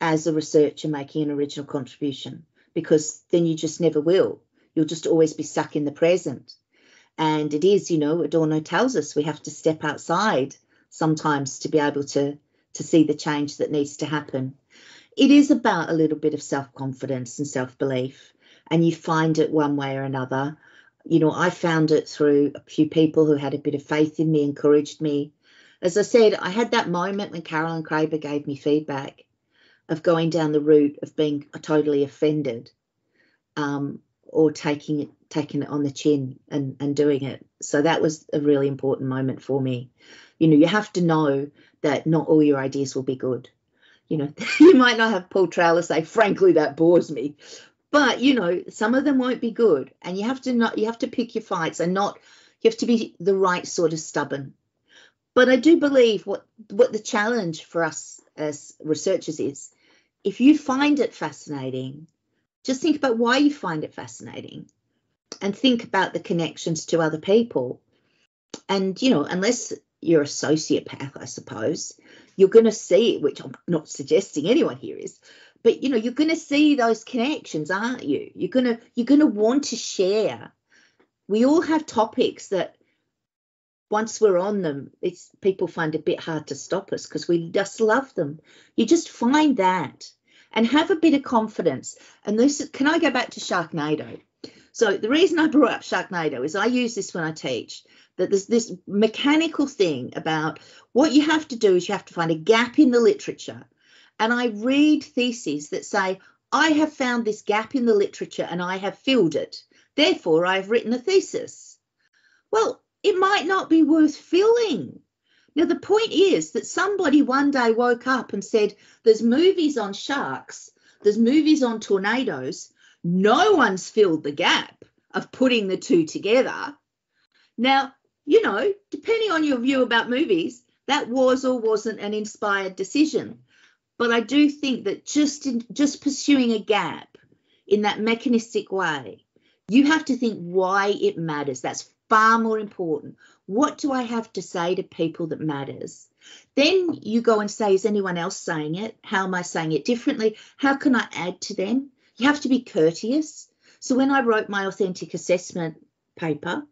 as a researcher making an original contribution because then you just never will. You'll just always be stuck in the present. And it is, you know, Adorno tells us we have to step outside sometimes to be able to to see the change that needs to happen. It is about a little bit of self-confidence and self-belief, and you find it one way or another. you know, I found it through a few people who had a bit of faith in me, encouraged me. As I said, I had that moment when Carolin Kreber gave me feedback of going down the route of being totally offended um, or taking it taking it on the chin and, and doing it. So that was a really important moment for me. You know, you have to know that not all your ideas will be good. You know, you might not have Paul Trowler say, frankly, that bores me. But you know, some of them won't be good. And you have to not you have to pick your fights and not you have to be the right sort of stubborn. But I do believe what what the challenge for us as researchers is if you find it fascinating, just think about why you find it fascinating and think about the connections to other people. And, you know, unless you're a sociopath, I suppose, you're going to see it, which I'm not suggesting anyone here is, but you know, you're going to see those connections, aren't you? You're going to you're going to want to share. We all have topics that once we're on them, it's people find it a bit hard to stop us because we just love them. You just find that and have a bit of confidence. And this can I go back to Sharknado? So the reason I brought up Sharknado is I use this when I teach that there's this mechanical thing about what you have to do is you have to find a gap in the literature. And I read theses that say, I have found this gap in the literature and I have filled it. Therefore, I've written a thesis. Well, it might not be worth filling. Now, the point is that somebody one day woke up and said, There's movies on sharks, there's movies on tornadoes, no one's filled the gap of putting the two together. Now, you know, depending on your view about movies, that was or wasn't an inspired decision. But I do think that just in, just pursuing a gap in that mechanistic way, you have to think why it matters. That's far more important. What do I have to say to people that matters? Then you go and say, is anyone else saying it? How am I saying it differently? How can I add to them? You have to be courteous. So when I wrote my authentic assessment paper,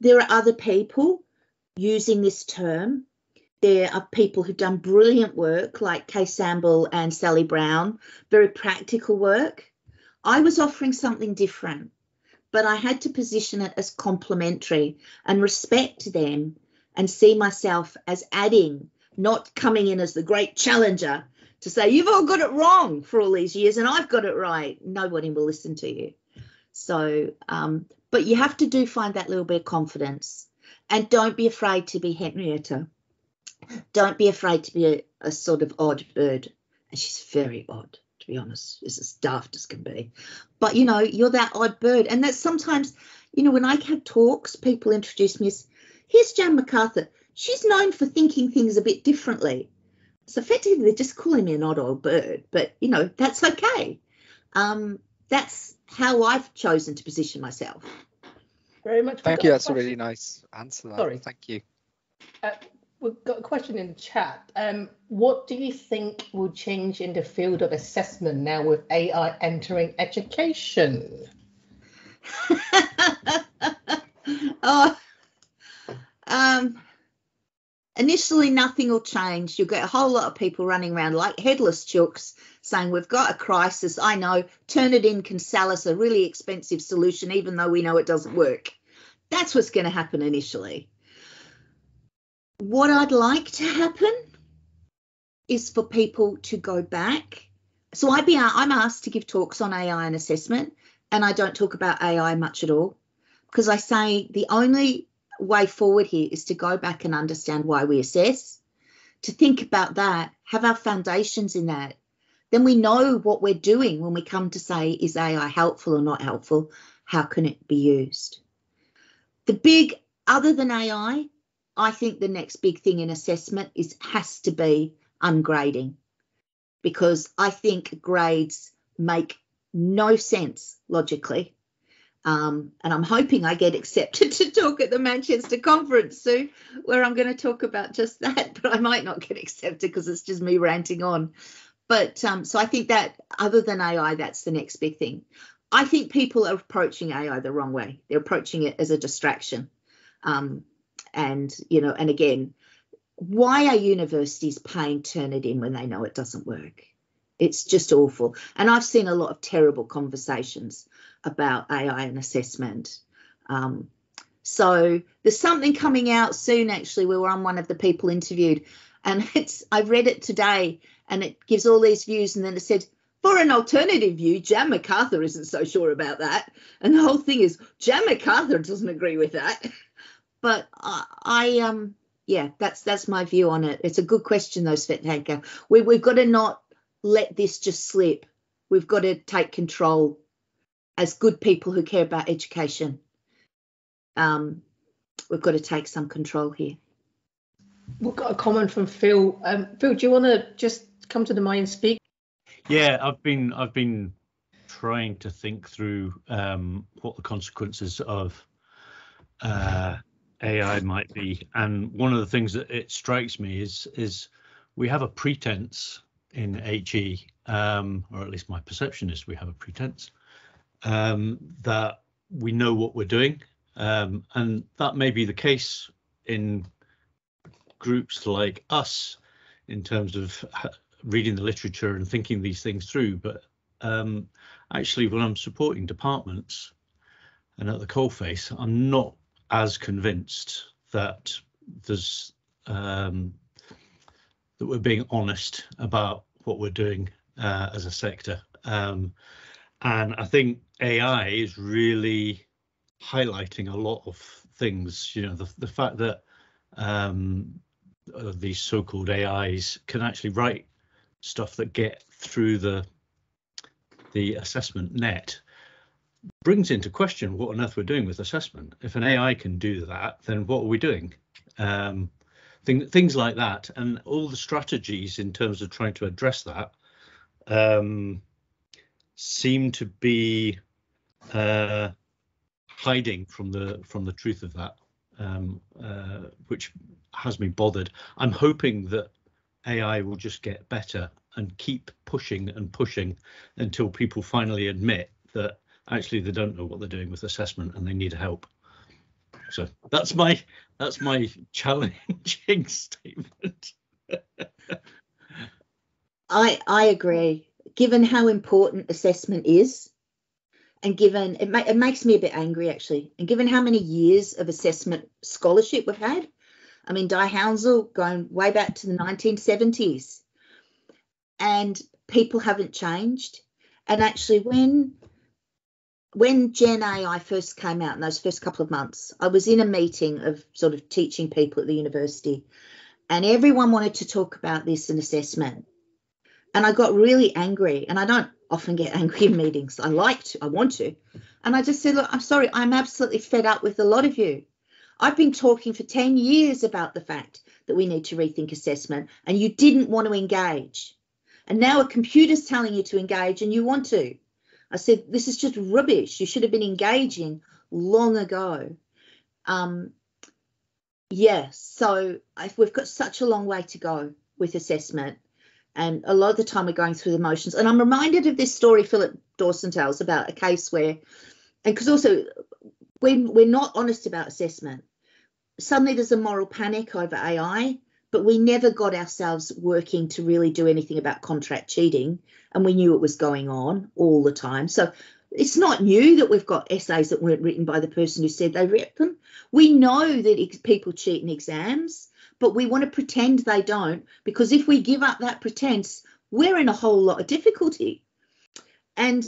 there are other people using this term. There are people who've done brilliant work, like Kay Sambell and Sally Brown, very practical work. I was offering something different, but I had to position it as complementary and respect them and see myself as adding, not coming in as the great challenger to say, you've all got it wrong for all these years and I've got it right. Nobody will listen to you. So, um, but you have to do find that little bit of confidence and don't be afraid to be Henrietta. Don't be afraid to be a, a sort of odd bird. And she's very odd, to be honest, is as daft as can be. But you know, you're that odd bird. And that's sometimes, you know, when I have talks, people introduce me as here's Jan McArthur. She's known for thinking things a bit differently. So effectively, they're just calling me an odd old bird, but you know that's okay. Um, that's how I've chosen to position myself. Very much. Thank you. That's a really nice answer. That. Sorry. Thank you. Uh, we've got a question in the chat. Um, what do you think will change in the field of assessment now with AI entering education? oh, um, initially nothing will change. You'll get a whole lot of people running around like headless chooks saying, We've got a crisis. I know, Turnitin can sell us a really expensive solution, even though we know it doesn't work. That's what's going to happen initially. What I'd like to happen is for people to go back. So I'd be, I'm asked to give talks on AI and assessment, and I don't talk about AI much at all because I say the only way forward here is to go back and understand why we assess, to think about that, have our foundations in that. Then we know what we're doing when we come to say, is AI helpful or not helpful? How can it be used? The big, other than AI, I think the next big thing in assessment is has to be ungrading because I think grades make no sense logically um, and I'm hoping I get accepted to talk at the Manchester conference soon, where I'm going to talk about just that. But I might not get accepted because it's just me ranting on. But um, so I think that other than AI, that's the next big thing. I think people are approaching AI the wrong way. They're approaching it as a distraction. Um, and, you know, and again, why are universities paying Turnitin when they know it doesn't work? It's just awful. And I've seen a lot of terrible conversations about AI and assessment. Um, so there's something coming out soon, actually, where I'm one of the people interviewed, and it's I read it today, and it gives all these views, and then it said for an alternative view, Jan McArthur isn't so sure about that, and the whole thing is Jan McArthur doesn't agree with that. But I, I um yeah, that's that's my view on it. It's a good question though, Svetanka. We we've got to not let this just slip. We've got to take control as good people who care about education. Um, we've got to take some control here. We've got a comment from Phil. Um, Phil, do you want to just come to the mic and speak? Yeah, I've been I've been trying to think through um, what the consequences of uh, AI might be, and one of the things that it strikes me is is we have a pretense in HE, um, or at least my perception is we have a pretense um, that we know what we're doing, um, and that may be the case in groups like us in terms of reading the literature and thinking these things through. But um, actually, when I'm supporting departments and at the coalface, I'm not as convinced that there's um, that we're being honest about what we're doing uh, as a sector. Um, and I think AI is really highlighting a lot of things. You know, the the fact that um, these so-called AIs can actually write stuff that get through the the assessment net brings into question what on earth we're doing with assessment. If an AI can do that, then what are we doing? Um, thing, things like that, and all the strategies in terms of trying to address that um, seem to be uh, hiding from the from the truth of that, um, uh, which has me bothered. I'm hoping that AI will just get better and keep pushing and pushing until people finally admit that actually they don't know what they're doing with assessment and they need help. So that's my that's my challenging statement. I I agree. Given how important assessment is, and given it, ma- it makes me a bit angry actually, and given how many years of assessment scholarship we've had, I mean, Dai Hounsell going way back to the 1970s, and people haven't changed. And actually, when when Gen AI first came out in those first couple of months, I was in a meeting of sort of teaching people at the university, and everyone wanted to talk about this and assessment. And I got really angry, and I don't often get angry in meetings. I like to, I want to. And I just said, Look, I'm sorry, I'm absolutely fed up with a lot of you. I've been talking for 10 years about the fact that we need to rethink assessment, and you didn't want to engage. And now a computer's telling you to engage, and you want to. I said, This is just rubbish. You should have been engaging long ago. Um, yeah, so I, we've got such a long way to go with assessment. And a lot of the time we're going through the motions. And I'm reminded of this story Phillip Dawson tells about a case where, and because also when we're not honest about assessment, suddenly there's a moral panic over AI, but we never got ourselves working to really do anything about contract cheating. And we knew it was going on all the time. So it's not new that we've got essays that weren't written by the person who said they wrote them. We know that people cheat in exams but we want to pretend they don't because if we give up that pretense, we're in a whole lot of difficulty. And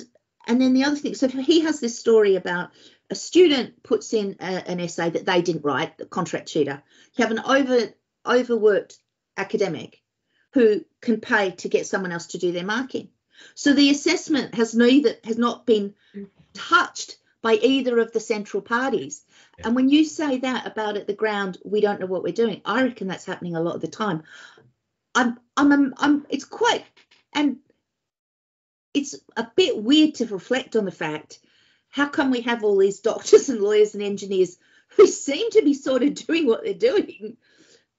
and then the other thing, so he has this story about a student puts in a, an essay that they didn't write, the contract cheater. You have an over overworked academic who can pay to get someone else to do their marking. So the assessment has neither has not been touched by either of the central parties. And when you say that about at the ground, we don't know what we're doing. I reckon that's happening a lot of the time. I'm, I'm, I'm, it's quite, and it's a bit weird to reflect on the fact how come we have all these doctors and lawyers and engineers who seem to be sort of doing what they're doing,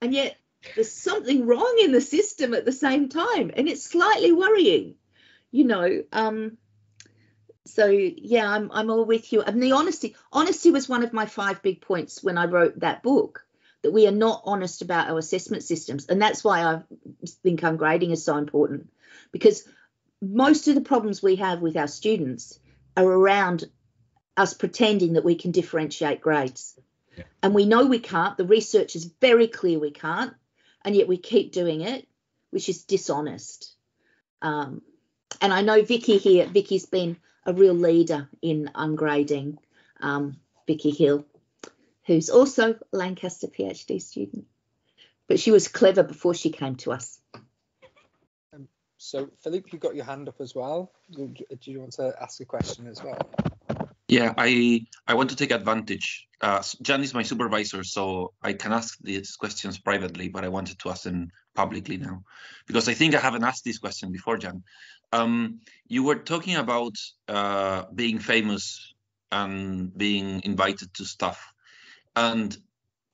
and yet there's something wrong in the system at the same time, and it's slightly worrying, you know. Um, so yeah, I'm I'm all with you. And the honesty, honesty was one of my five big points when I wrote that book. That we are not honest about our assessment systems, and that's why I think ungrading is so important, because most of the problems we have with our students are around us pretending that we can differentiate grades. Yeah. And we know we can't. The research is very clear we can't. And yet we keep doing it, which is dishonest. Um, and I know Vicky here, Vicky's been a real leader in ungrading, um, Vicky Hill, who's also a Lancaster PhD student. But she was clever before she came to us. So, Philippe, you got your hand up as well. Do, do you want to ask a question as well? Yeah, I I want to take advantage. Uh, Jan is my supervisor, so I can ask these questions privately, but I wanted to ask them publicly now because I think I haven't asked this question before, Jan. Um, you were talking about uh, being famous and being invited to stuff, and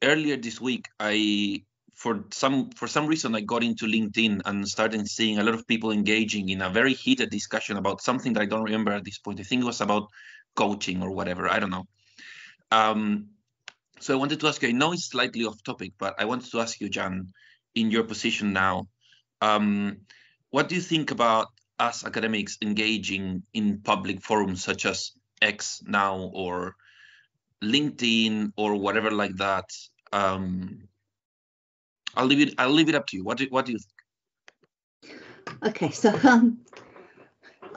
earlier this week I for some for some reason I got into LinkedIn and started seeing a lot of people engaging in a very heated discussion about something that I don't remember at this point. I think it was about coaching or whatever. I don't know. Um, so I wanted to ask you. I know it's slightly off topic, but I wanted to ask you, Jan, in your position now, um, what do you think about us academics engaging in public forums such as X now or LinkedIn or whatever like that? Um, I'll leave it. I'll leave it up to you. What do What do you think? Okay, so um,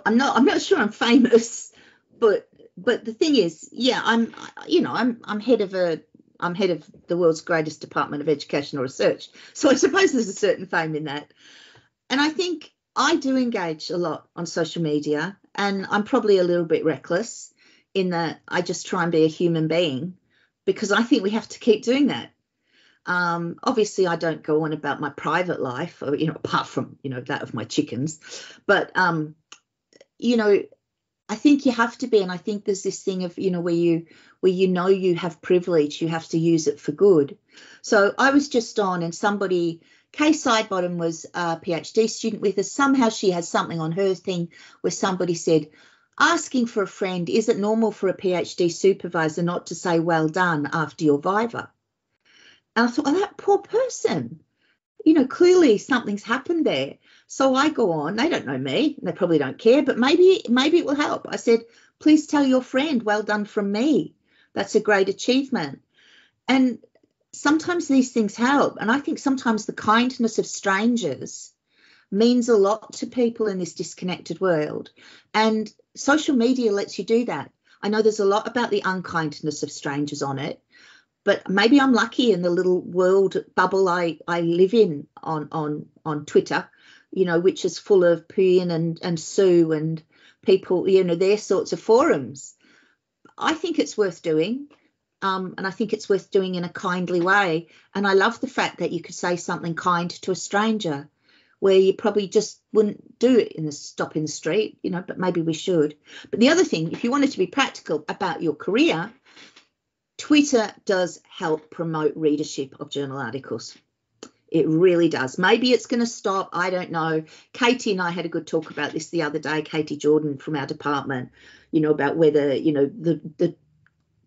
I'm not I'm not sure I'm famous, but but the thing is, yeah, I'm you know I'm I'm head of a I'm head of the world's greatest department of educational research, so I suppose there's a certain fame in that, and I think I do engage a lot on social media, and I'm probably a little bit reckless in that I just try and be a human being because I think we have to keep doing that. Um, obviously, I don't go on about my private life, or, you know, apart from you know that of my chickens, but um, you know, I think you have to be, and I think there's this thing of you know where you where you know you have privilege, you have to use it for good. So I was just on, and somebody Kay Sidebottom was a PhD student with us. Somehow she has something on her thing where somebody said, asking for a friend, is it normal for a PhD supervisor not to say well done after your Viva? And I thought, oh, that poor person. You know, clearly something's happened there. So I go on. They don't know me. They probably don't care, but maybe maybe it will help. I said, please tell your friend, well done from me. That's a great achievement. And sometimes these things help. And I think sometimes the kindness of strangers means a lot to people in this disconnected world. And social media lets you do that. I know there's a lot about the unkindness of strangers on it, but maybe I'm lucky in the little world bubble I, I live in on on on Twitter, you know, which is full of Puyin and and Sue and people, you know, their sorts of forums. I think it's worth doing. Um, and I think it's worth doing in a kindly way. And I love the fact that you could say something kind to a stranger where you probably just wouldn't do it in the stop in the street, you know, but maybe we should. But the other thing, if you wanted to be practical about your career, Twitter does help promote readership of journal articles. It really does. Maybe it's going to stop. I don't know. Katie and I had a good talk about this the other day. Katie Jordan from our department, you know, about whether, you know, the, the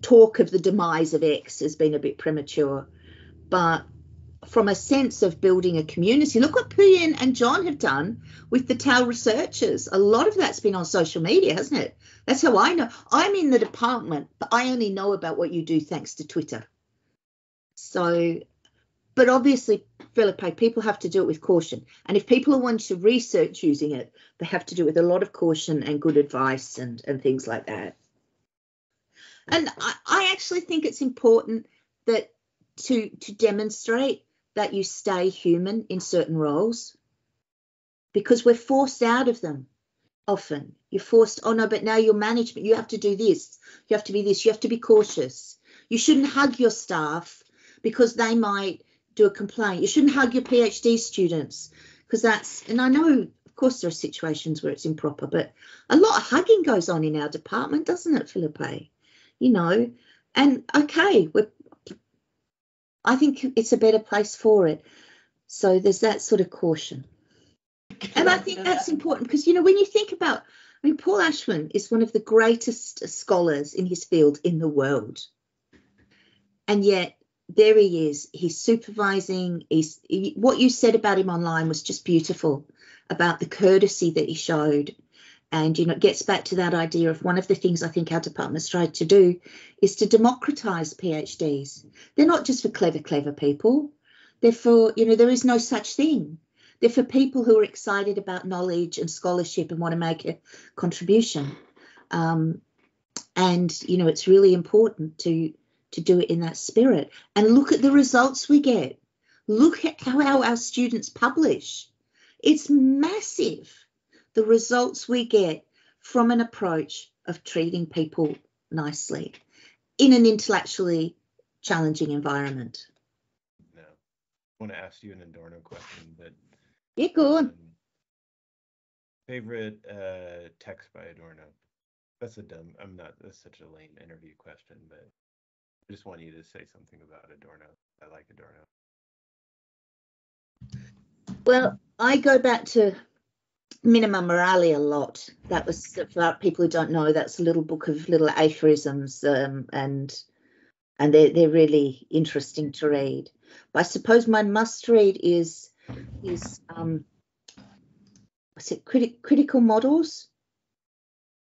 talk of the demise of X has been a bit premature. But from a sense of building a community, look what Puyin and John have done with the TEL researchers. A lot of that's been on social media, hasn't it? That's how I know. I'm in the department, but I only know about what you do thanks to Twitter. So, but obviously, Philippe, people have to do it with caution. And if people are wanting to research using it, they have to do it with a lot of caution and good advice and, and things like that. And I, I actually think it's important that to to demonstrate that you stay human in certain roles because we're forced out of them often. You're forced, oh no, but now you're management, you have to do this, you have to be this, you have to be cautious. You shouldn't hug your staff because they might do a complaint. You shouldn't hug your PhD students because that's, and I know, of course, there are situations where it's improper, but a lot of hugging goes on in our department, doesn't it, Philippe? You know, and okay, we're, I think it's a better place for it. So there's that sort of caution. And I think that's important because, you know, when you think about, I mean, Paul Ashwin is one of the greatest scholars in his field in the world. And yet, there he is. He's supervising. He's he, what you said about him online was just beautiful about the courtesy that he showed And you know, it gets back to that idea of one of the things I think our department's tried to do is to democratize PhDs. They're not just for clever, clever people. They're for, you know, there is no such thing. They're for people who are excited about knowledge and scholarship and want to make a contribution. Um, and you know, it's really important to to do it in that spirit. And look at the results we get. Look at how our students publish. It's massive the results we get from an approach of treating people nicely in an intellectually challenging environment. No, I want to ask you an Adorno question, but yeah, go on. Um, favorite uh, text by Adorno? That's a dumb. I'm not. That's such a lame interview question, but I just want you to say something about Adorno. I like Adorno. Well, I go back to Minima Moralia a lot. That was for people who don't know. That's a little book of little aphorisms, um, and and they're they're really interesting to read. But I suppose my must read is is um, what's it? Criti- critical models.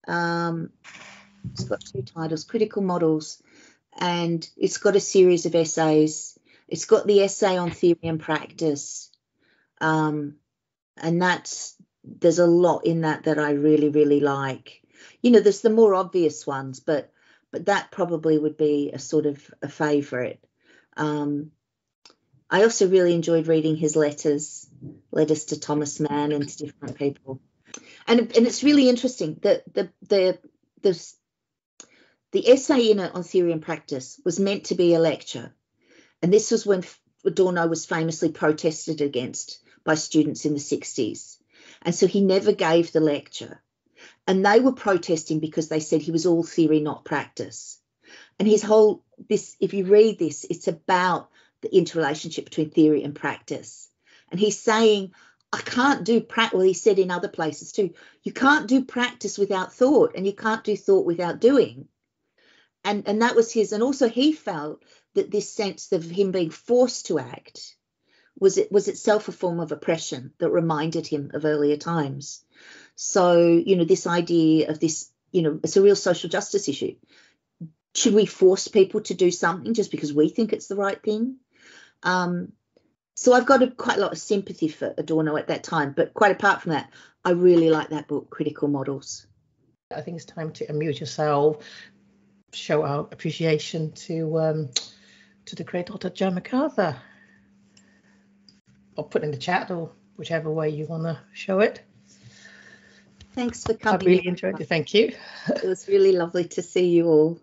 Um, it's got two titles: critical models, and it's got a series of essays. It's got the essay on theory and practice um, and that's there's a lot in that that I really really like. You know, there's the more obvious ones, but but that probably would be a sort of a favourite. Um, I also really enjoyed reading his letters, letters to Thomas Mann and to different people, and and it's really interesting that the the the the essay in it on theory and practice was meant to be a lecture, and this was when Adorno was famously protested against by students in the 60s. And so he never gave the lecture. And they were protesting because they said he was all theory, not practice. And his whole, this, if you read this, it's about the interrelationship between theory and practice. And he's saying, I can't do practice. Well, he said in other places too, you can't do practice without thought, and you can't do thought without doing. And and that was his. And also he felt that this sense of him being forced to act was it was itself a form of oppression that reminded him of earlier times. So, you know, this idea of this, you know, it's a real social justice issue. Should we force people to do something just because we think it's the right thing? Um, so I've got a, quite a lot of sympathy for Adorno at that time, but quite apart from that, I really like that book, Critical Models. I think it's time to amuse yourself, show our appreciation to um, to the great Dr. Jan McArthur or put in the chat or whichever way you want to show it. Thanks for coming. I really enjoyed it. Thank you. it was really lovely to see you all.